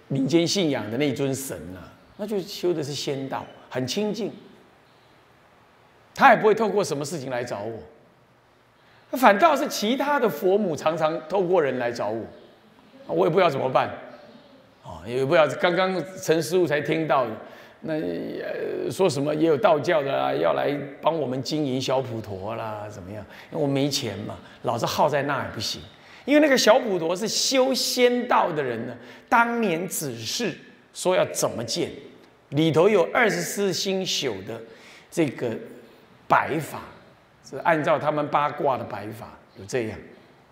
民间信仰的那尊神啊，那就修的是仙道，很清净。他也不会透过什么事情来找我，反倒是其他的佛母常常透过人来找我，我也不知道怎么办。哦，也不知道刚刚陈师傅才听到，那说什么也有道教的啦，要来帮我们经营小普陀啦，怎么样？因为我没钱嘛，老是耗在那也不行。因为那个小普陀是修仙道的人呢，当年指示说要怎么建，里头有二十四星宿的这个摆法，是按照他们八卦的摆法，有这样。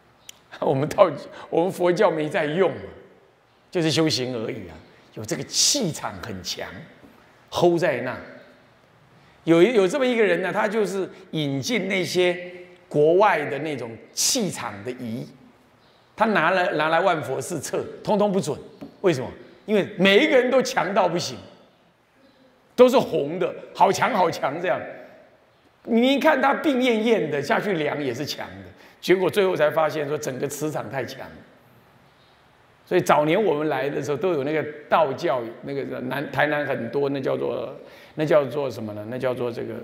我们道我们佛教没在用，就是修行而已啊。有这个气场很强，hold 在那。有有这么一个人呢，他就是引进那些国外的那种气场的仪，他拿了拿来万佛寺测，通通不准。为什么？因为每一个人都强到不行，都是红的，好强好强这样。你一看他病恹恹的下去量也是强的，结果最后才发现说整个磁场太强。所以早年我们来的时候都有那个道教那个南台南很多那叫做那叫做什么呢？那叫做这个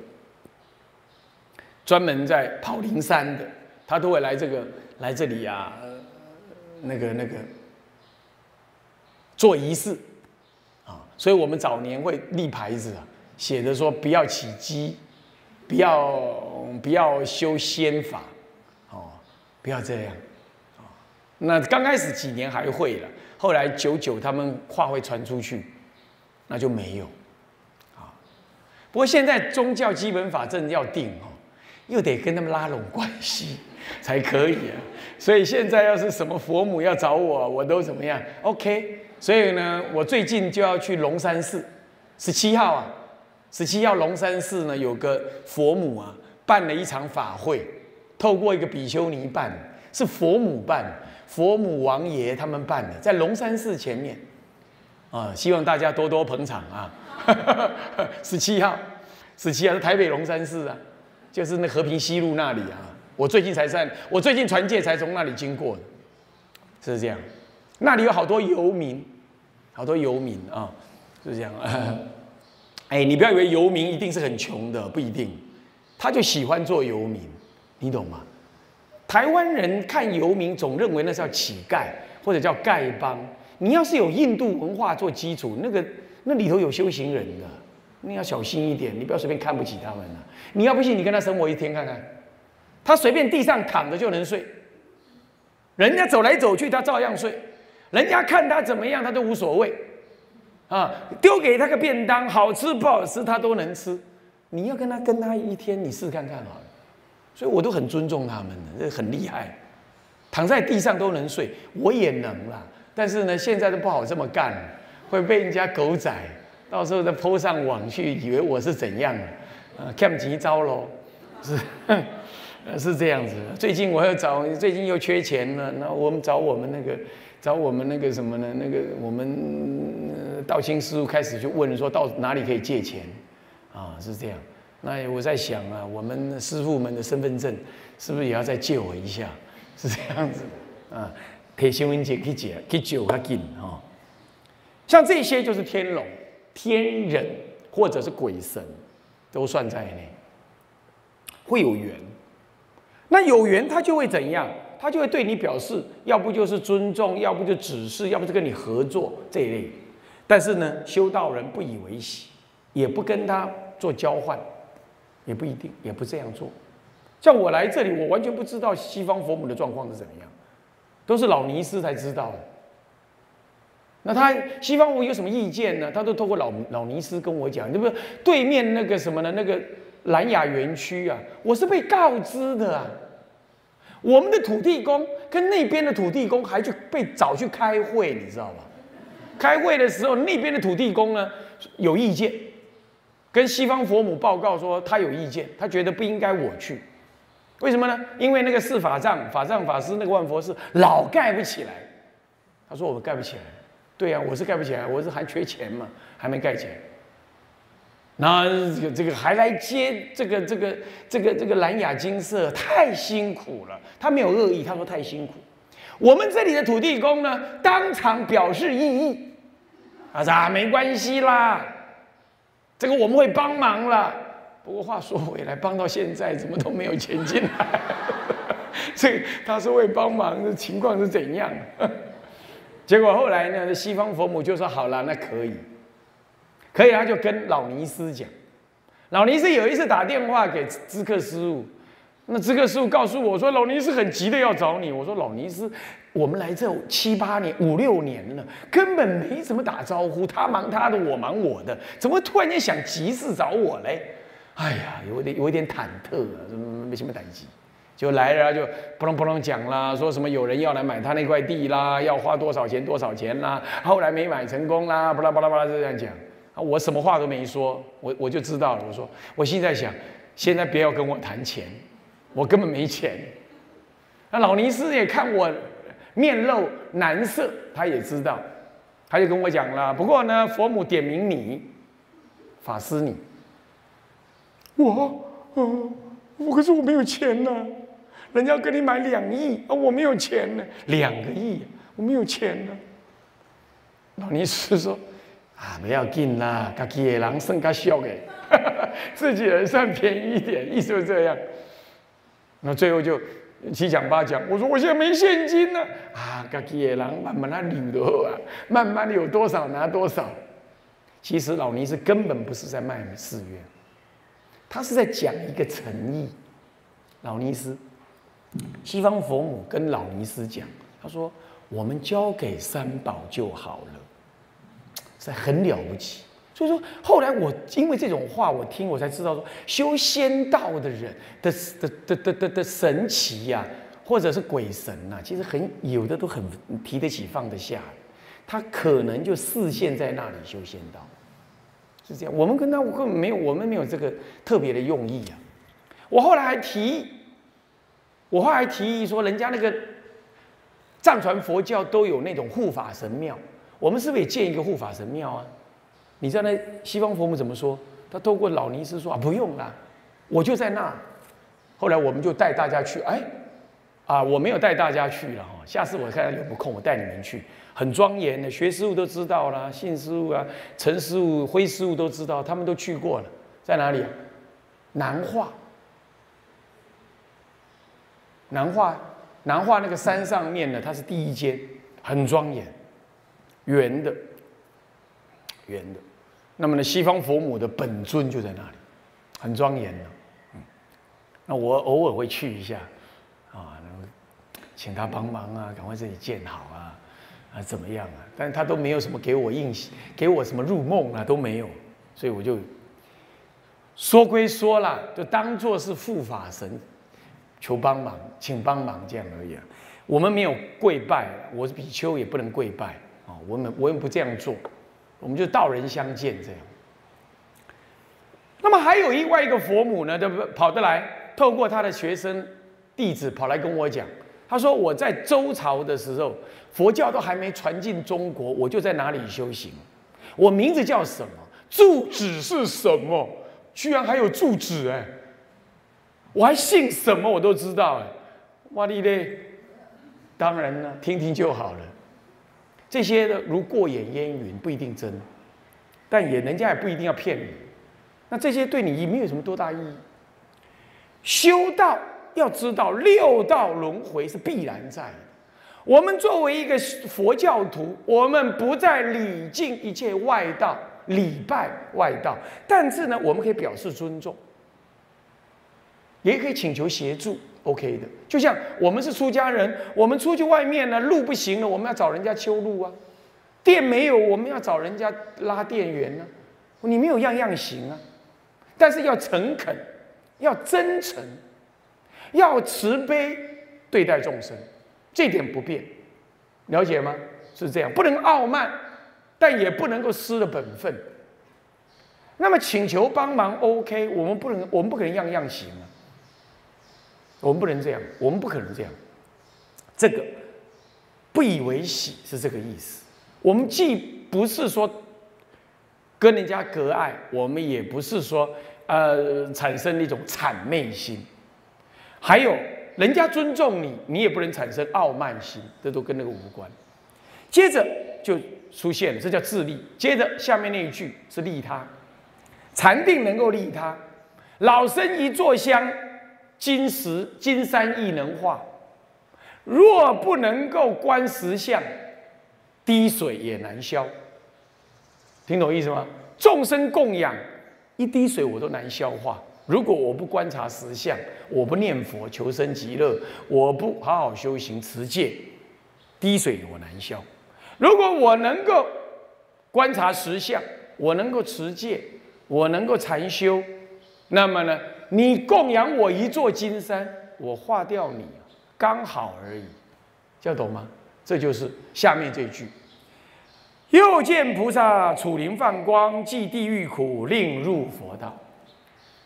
专门在跑灵山的，他都会来这个来这里呀，那个那个做仪式啊。所以我们早年会立牌子啊，写着说不要起鸡。不要不要修仙法，哦，不要这样，那刚开始几年还会了，后来久久他们话会传出去，那就没有，啊。不过现在宗教基本法正要定哦，又得跟他们拉拢关系才可以啊。所以现在要是什么佛母要找我，我都怎么样？OK。所以呢，我最近就要去龙山寺，十七号啊。十七号龙山寺呢，有个佛母啊，办了一场法会，透过一个比丘尼办，是佛母办，佛母王爷他们办的，在龙山寺前面，啊，希望大家多多捧场啊。十七号，十七号是台北龙山寺啊，就是那和平西路那里啊，我最近才在，我最近传戒才从那里经过的，是这样，那里有好多游民，好多游民啊，是这样。哎，你不要以为游民一定是很穷的，不一定，他就喜欢做游民，你懂吗？台湾人看游民总认为那是要乞丐或者叫丐帮。你要是有印度文化做基础，那个那里头有修行人的，你要小心一点，你不要随便看不起他们啊！你要不信，你跟他生活一天看看，他随便地上躺着就能睡，人家走来走去他照样睡，人家看他怎么样他都无所谓。啊，丢给他个便当，好吃不好吃他都能吃。你要跟他跟他一天，你试试看看好了。所以我都很尊重他们的，这很厉害，躺在地上都能睡，我也能啦。但是呢，现在都不好这么干，会被人家狗仔，到时候再泼上网去，以为我是怎样啊？看急招喽，是，是这样子。最近我要找，最近又缺钱了，那我们找我们那个。找我们那个什么呢？那个我们道清师傅开始就问说，到哪里可以借钱？啊，是这样。那我在想啊，我们师傅们的身份证是不是也要再借我一下？是这样子啊，以新闻节可以借，可以借我紧啊。像这些就是天龙、天人或者是鬼神，都算在内，会有缘。那有缘他就会怎样？他就会对你表示，要不就是尊重，要不就指示，要不就跟你合作这一类。但是呢，修道人不以为喜，也不跟他做交换，也不一定，也不这样做。像我来这里，我完全不知道西方佛母的状况是怎么样，都是老尼斯才知道的。那他西方佛有什么意见呢？他都透过老老尼斯跟我讲，对不对？对面那个什么呢？那个兰雅园区啊，我是被告知的啊。我们的土地公跟那边的土地公还去被找去开会，你知道吧？开会的时候，那边的土地公呢有意见，跟西方佛母报告说他有意见，他觉得不应该我去。为什么呢？因为那个四法藏法藏法师那个万佛寺老盖不起来。他说我盖不起来。对呀，我是盖不起来，我是还缺钱嘛，还没盖起来。那这个这个还来接这个这个这个这个蓝雅金色，太辛苦了。他没有恶意，他说太辛苦。我们这里的土地公呢，当场表示异议，他说啊，没关系啦，这个我们会帮忙了。不过话说回来，帮到现在怎么都没有钱进来。这他是会帮忙的情况是怎样？结果后来呢，西方佛母就说好了，那可以。可以，他就跟老尼斯讲。老尼斯有一次打电话给知客师傅，那知客师傅告诉我说，老尼斯很急的要找你。我说老尼斯，我们来这七八年、五六年了，根本没怎么打招呼，他忙他的，我忙我的，怎么突然间想急事找我嘞？哎呀，有点有一点忐忑啊，没什么胆机，就来了就扑隆扑隆讲啦，说什么有人要来买他那块地啦，要花多少钱多少钱啦，后来没买成功啦，巴拉巴拉巴拉就这样讲。我什么话都没说，我我就知道了。我说我现在想，现在不要跟我谈钱，我根本没钱。那老尼斯也看我面露难色，他也知道，他就跟我讲了。不过呢，佛母点名你，法师你。我，嗯，我可是我没有钱呢，人家要跟你买两亿啊，我没有钱呢，两个亿，我没有钱呢。老尼斯说：“啊，不要紧啦，自己的人算较俗的，自己人算便宜一点，意思就这样。”那最后就七讲八讲，我说我现在没现金呢，啊，自己的人慢慢的留的啊，慢慢的有多少拿多少。其实老尼斯根本不是在卖寺院。他是在讲一个诚意，老尼斯，西方佛母跟老尼斯讲，他说：“我们交给三宝就好了，这很了不起。”所以说，后来我因为这种话我听，我才知道说，修仙道的人的的的的的的神奇呀，或者是鬼神呐，其实很有的都很提得起放得下，他可能就视线在那里修仙道。是这样，我们跟他根本没有，我们没有这个特别的用意啊。我后来还提，我后来提议说，人家那个藏传佛教都有那种护法神庙，我们是不是也建一个护法神庙啊？你知道那西方佛母怎么说？他透过老尼斯说啊，不用啦，我就在那。后来我们就带大家去，哎，啊，我没有带大家去了哈，下次我看有不空，我带你们去。很庄严的，学师傅都知道啦，信师傅啊，陈师傅、辉师傅都知道，他们都去过了，在哪里？南化，南化，南化那个山上面呢，它是第一间，很庄严，圆的，圆的。那么呢，西方佛母的本尊就在那里，很庄严的。嗯，那我偶尔会去一下，啊，然后请他帮忙啊，赶快这里建好啊。啊，怎么样啊？但他都没有什么给我印，给我什么入梦啊都没有，所以我就说归说了，就当做是护法神求帮忙，请帮忙这样而已。啊我们没有跪拜，我是比丘也不能跪拜啊。我们我们不这样做，我们就道人相见这样。那么还有另外一个佛母呢，就跑得来，透过他的学生弟子跑来跟我讲。他说：“我在周朝的时候，佛教都还没传进中国，我就在哪里修行。我名字叫什么？住址是什么？居然还有住址哎！我还姓什么？我都知道哎！哇哩嘞！当然了，听听就好了。这些的如过眼烟云，不一定真，但也人家也不一定要骗你。那这些对你也没有什么多大意义。修道。”要知道六道轮回是必然在的。我们作为一个佛教徒，我们不再礼敬一切外道、礼拜外道，但是呢，我们可以表示尊重，也可以请求协助，OK 的。就像我们是出家人，我们出去外面呢，路不行了，我们要找人家修路啊；电没有，我们要找人家拉电源呢。你没有样样行啊，但是要诚恳，要真诚。要慈悲对待众生，这点不变，了解吗？是这样，不能傲慢，但也不能够失了本分。那么请求帮忙，OK，我们不能，我们不可能样样行啊。我们不能这样，我们不可能这样。这个不以为喜是这个意思。我们既不是说跟人家隔爱，我们也不是说呃产生那种谄媚心。还有，人家尊重你，你也不能产生傲慢心，这都跟那个无关。接着就出现了，这叫自利。接着下面那一句是利他，禅定能够利他。老僧一坐香，金石金山亦能化。若不能够观实相，滴水也难消。听懂意思吗？众生供养，一滴水我都难消化。如果我不观察实相，我不念佛求生极乐，我不好好修行持戒，滴水我难消。如果我能够观察实相，我能够持戒，我能够禅修，那么呢，你供养我一座金山，我化掉你，刚好而已，这样懂吗？这就是下面这句。又见菩萨处灵放光，济地狱苦，令入佛道。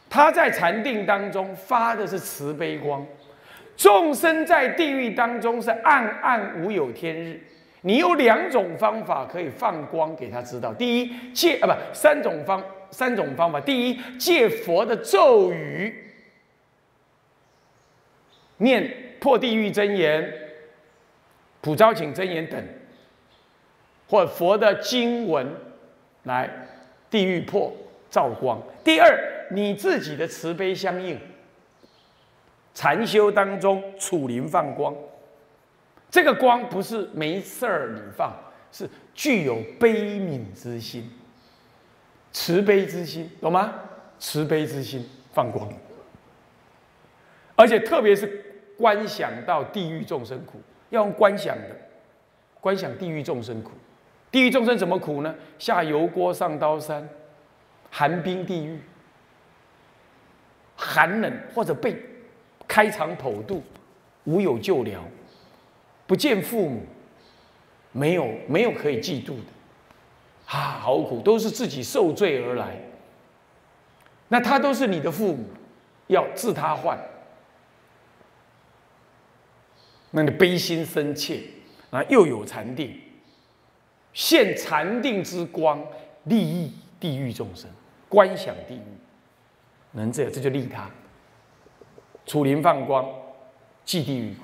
他在禅定当中发的是慈悲光，众生在地狱当中是暗暗无有天日。你有两种方法可以放光给他知道：第一，借啊不三种方三种方法；第一，借佛的咒语，念破地狱真言、普招请真言等。或佛的经文来地狱破照光。第二，你自己的慈悲相应，禅修当中处灵放光，这个光不是没事儿你放，是具有悲悯之心、慈悲之心，懂吗？慈悲之心放光，而且特别是观想到地狱众生苦，要用观想的，观想地狱众生苦。地狱众生怎么苦呢？下油锅上刀山，寒冰地狱，寒冷或者被开肠剖肚，无有救疗，不见父母，没有没有可以嫉妒的，啊，好苦，都是自己受罪而来。那他都是你的父母，要自他换，那你悲心深切，啊，又有禅定。现禅定之光，利益地狱众生，观想地狱，能这样，这就利他。楚灵放光，济地狱苦，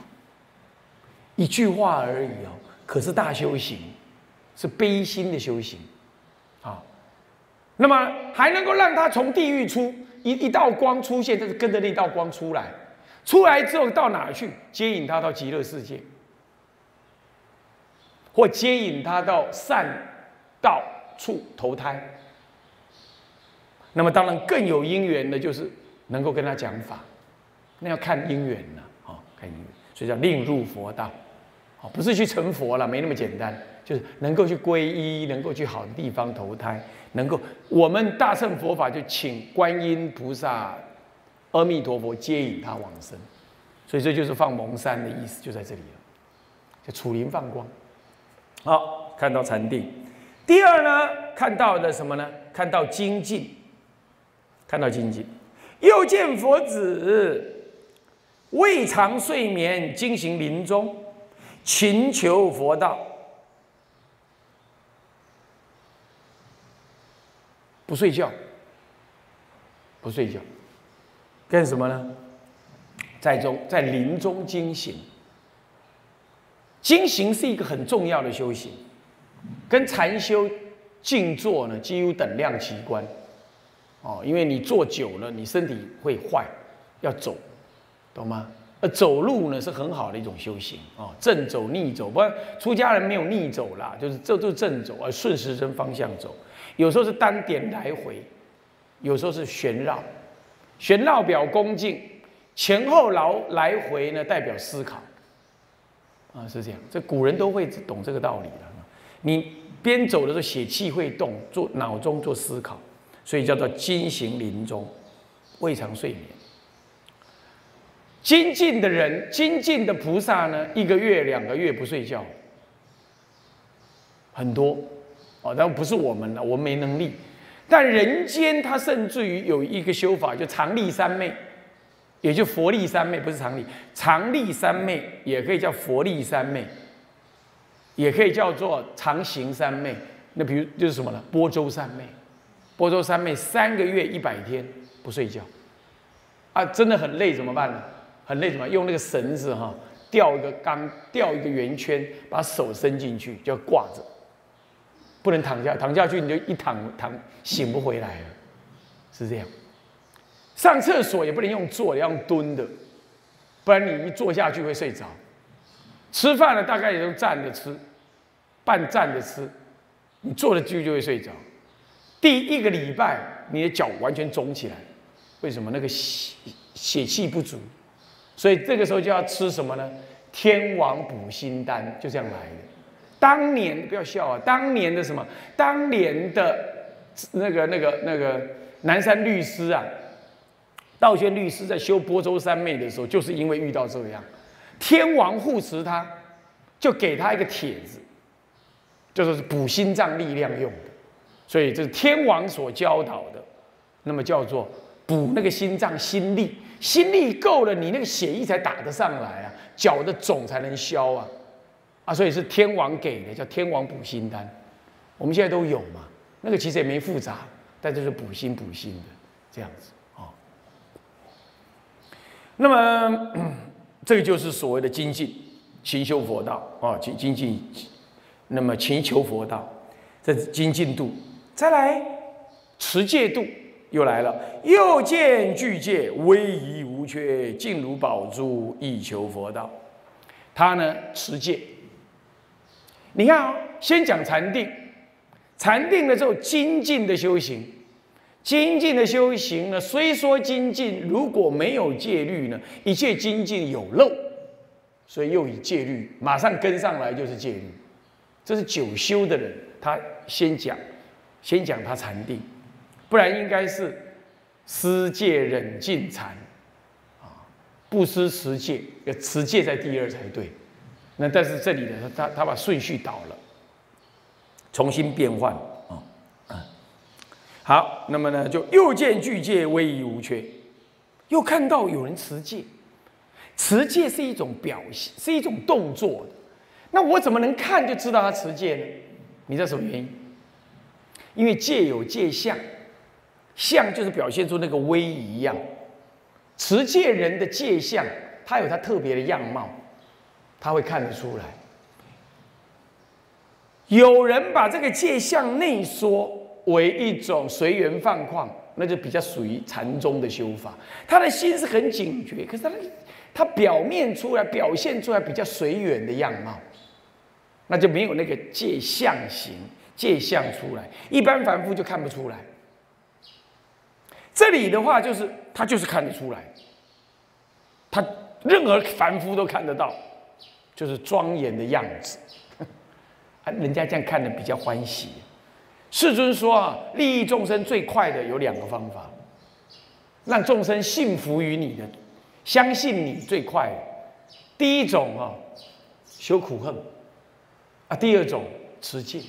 一句话而已哦。可是大修行，是悲心的修行，那么还能够让他从地狱出一一道光出现，就是跟着那道光出来，出来之后到哪去？接引他到极乐世界。或接引他到善道处投胎，那么当然更有因缘的，就是能够跟他讲法，那要看因缘了，啊，看因缘，所以叫令入佛道，啊，不是去成佛了，没那么简单，就是能够去皈依，能够去好的地方投胎，能够我们大乘佛法就请观音菩萨、阿弥陀佛接引他往生，所以这就是放蒙山的意思，就在这里了，就楚灵放光。好，看到禅定。第二呢，看到的什么呢？看到精进，看到精进。又见佛子未尝睡眠，精行临终，勤求佛道，不睡觉，不睡觉，干什么呢？在中，在临终惊醒，惊醒是一个很重要的修行，跟禅修、静坐呢几乎等量齐观。哦，因为你坐久了，你身体会坏，要走，懂吗？而走路呢是很好的一种修行哦，正走、逆走，不然出家人没有逆走啦，就是这都是正走，而顺时针方向走。有时候是单点来回，有时候是旋绕，旋绕表恭敬，前后劳来回呢代表思考。啊，是这样，这古人都会懂这个道理的。你边走的时候，血气会动，做脑中做思考，所以叫做精行临终，未尝睡眠。精进的人，精进的菩萨呢，一个月、两个月不睡觉，很多哦。但不是我们了，我们没能力。但人间他甚至于有一个修法，就常立三昧。也就佛立三昧不是常立，常立三昧也可以叫佛立三昧，也可以叫做常行三昧。那比如就是什么呢？波州三昧，波州三昧三个月一百天不睡觉，啊，真的很累，怎么办呢？很累怎么？用那个绳子哈，吊一个钢，吊一个圆圈，把手伸进去就挂着，不能躺下，躺下去你就一躺躺醒不回来了，是这样。上厕所也不能用坐，要用蹲的，不然你一坐下去会睡着。吃饭呢，大概也都站着吃，半站着吃，你坐着就就会睡着。第一个礼拜，你的脚完全肿起来，为什么？那个血血气不足，所以这个时候就要吃什么呢？天王补心丹，就这样来的。当年不要笑啊，当年的什么？当年的那个那个那个南山律师啊。道宣律师在修波州三昧的时候，就是因为遇到这样，天王护持他，就给他一个帖子，就是补心脏力量用的，所以这是天王所教导的，那么叫做补那个心脏心力，心力够了，你那个血液才打得上来啊，脚的肿才能消啊，啊，所以是天王给的，叫天王补心丹，我们现在都有嘛，那个其实也没复杂，但就是补心补心的这样子啊。那么，这个就是所谓的精进、勤修佛道啊，精精进。那么勤求佛道，这是精进度。再来，持戒度又来了。又见具戒，威仪无缺，静如宝珠，以求佛道。他呢，持戒。你看啊，先讲禅定，禅定了之后，精进的修行。精进的修行呢，虽说精进，如果没有戒律呢，一切精进有漏，所以又以戒律马上跟上来就是戒律。这是久修的人，他先讲，先讲他禅定，不然应该是施戒忍静禅啊，不施持戒，要持戒在第二才对。那但是这里呢，他他把顺序倒了，重新变换。啊好，那么呢，就又见具戒威仪无缺，又看到有人持戒，持戒是一种表现，是一种动作。那我怎么能看就知道他持戒呢？你知道什么原因？因为戒有戒相，相就是表现出那个威仪一样。持戒人的戒相，他有他特别的样貌，他会看得出来。有人把这个界相内缩。为一种随缘放旷，那就比较属于禅宗的修法。他的心是很警觉，可是他他表面出来表现出来比较随缘的样貌，那就没有那个界相形、界相出来。一般凡夫就看不出来。这里的话就是他就是看得出来，他任何凡夫都看得到，就是庄严的样子。啊，人家这样看的比较欢喜。世尊说啊，利益众生最快的有两个方法，让众生信服于你的，相信你最快。第一种啊，修苦恨啊；第二种持戒，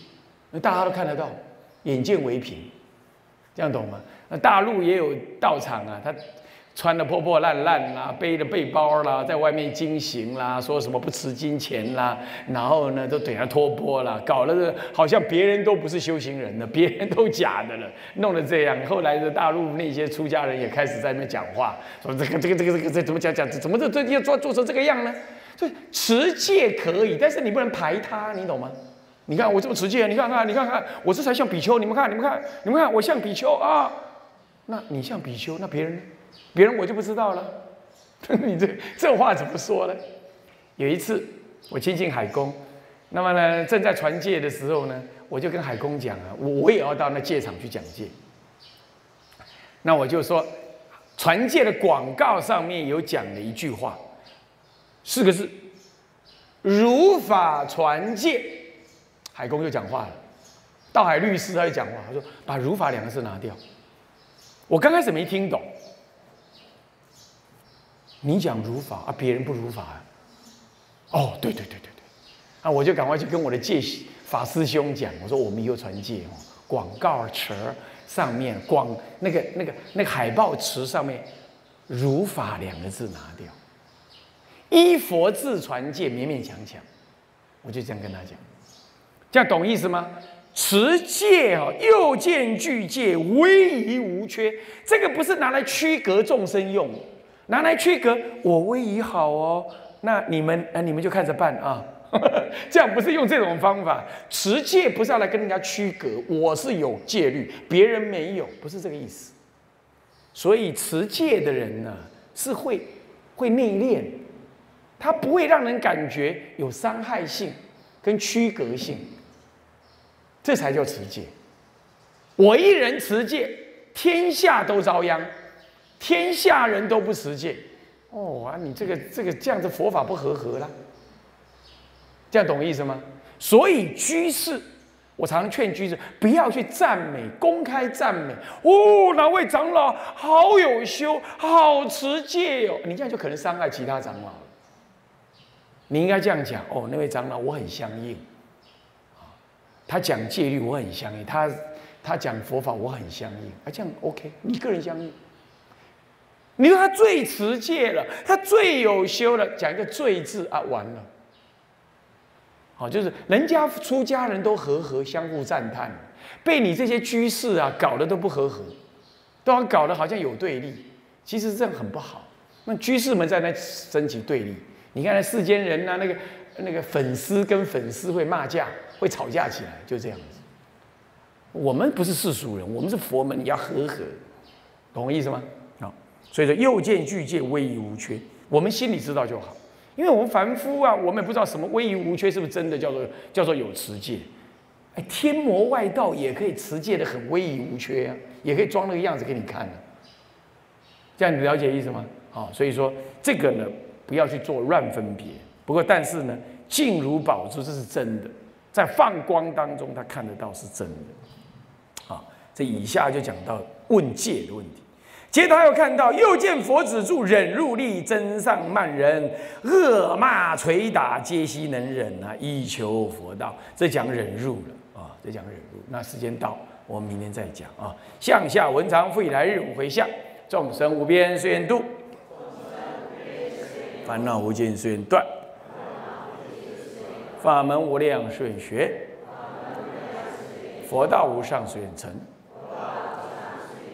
那大家都看得到，眼见为凭，这样懂吗？那大陆也有道场啊，他。穿的破破烂烂啦，背的背包啦，在外面经行啦，说什么不吃金钱啦，然后呢都等下托钵啦，搞了个好像别人都不是修行人了，别人都假的了，弄得这样。后来的大陆那些出家人也开始在那边讲话，说这个这个这个这个这怎么讲讲，怎么这这要做做成这个样呢？所以持戒可以，但是你不能排他，你懂吗？你看我这么持戒，你看看你看看，我这才像比丘，你们看你们看你们看我像比丘啊，那你像比丘，那别人呢？别人我就不知道了，你这这话怎么说呢？有一次我亲近海公，那么呢正在传戒的时候呢，我就跟海公讲啊，我我也要到那戒场去讲戒。那我就说，传戒的广告上面有讲了一句话，四个字：如法传戒。海公就讲话了，道海律师他就讲话，他说把“如法”两个字拿掉。我刚开始没听懂。你讲如法啊，别人不如法啊。哦，对对对对对，啊，我就赶快去跟我的戒法师兄讲，我说我们又传戒哦，广告词上面广那个那个那个海报词上面“如法”两个字拿掉，依佛字传戒，勉勉强强，我就这样跟他讲，这样懂意思吗？持戒哦，又见具戒，威仪无缺，这个不是拿来区隔众生用。拿来区隔，我威仪好哦，那你们啊，你们就看着办啊。这样不是用这种方法持戒，不是要来跟人家区隔，我是有戒律，别人没有，不是这个意思。所以持戒的人呢，是会会内敛，他不会让人感觉有伤害性跟区隔性，这才叫持戒。我一人持戒，天下都遭殃。天下人都不持戒，哦啊，你这个这个这样子佛法不合合啦，这样懂意思吗？所以居士我常常劝居士不要去赞美，公开赞美。哦，哪位长老好有修，好持戒哦！你这样就可能伤害其他长老了。你应该这样讲哦，那位长老我很相应，他讲戒律我很相应，他他讲佛法我很相应，啊，这样 OK，你个人相应。你说他最持戒了，他最有修了，讲一个“最”字啊，完了。好，就是人家出家人都和和，相互赞叹，被你这些居士啊搞得都不和和，都要搞得好像有对立。其实这样很不好。那居士们在那升起对立，你看那世间人呐，那个那个粉丝跟粉丝会骂架，会吵架起来，就这样子。我们不是世俗人，我们是佛门，你要和和，懂我意思吗？所以说右见具戒，威仪无缺，我们心里知道就好。因为我们凡夫啊，我们也不知道什么威仪无缺是不是真的叫做叫做有持戒，哎，天魔外道也可以持戒的很威仪无缺啊，也可以装那个样子给你看的，这样你了解意思吗？好，所以说这个呢，不要去做乱分别。不过但是呢，静如宝珠，这是真的，在放光当中他看得到是真的。啊，这以下就讲到问戒的问题。接着他又看到，又见佛子住忍辱力真上慢人，恶骂捶打皆悉能忍啊，以求佛道。这讲忍辱了啊，这讲忍辱。那时间到，我们明天再讲啊。向下文长复以来日，五回向众生无边誓愿度，烦恼无尽誓愿断，法门无量誓愿学，佛道无上誓愿成，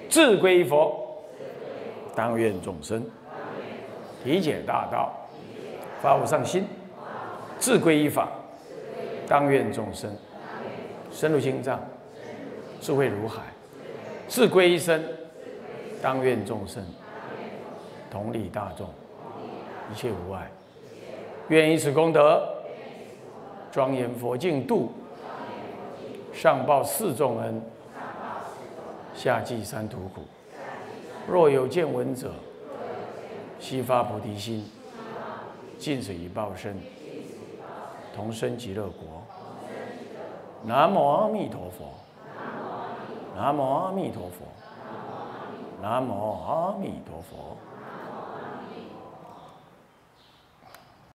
自归佛。当愿众生理解大道，发无上心，自归依法。当愿众生深入心脏，智慧如海，自归一生。当愿众生同理大众，一切无碍。愿以此功德，庄严佛净土，上报四重恩，下济三途苦。若有见闻者，悉发菩提心，尽此一报身，同生极乐国。南无阿弥陀佛。南无阿弥陀佛。南无阿弥陀佛。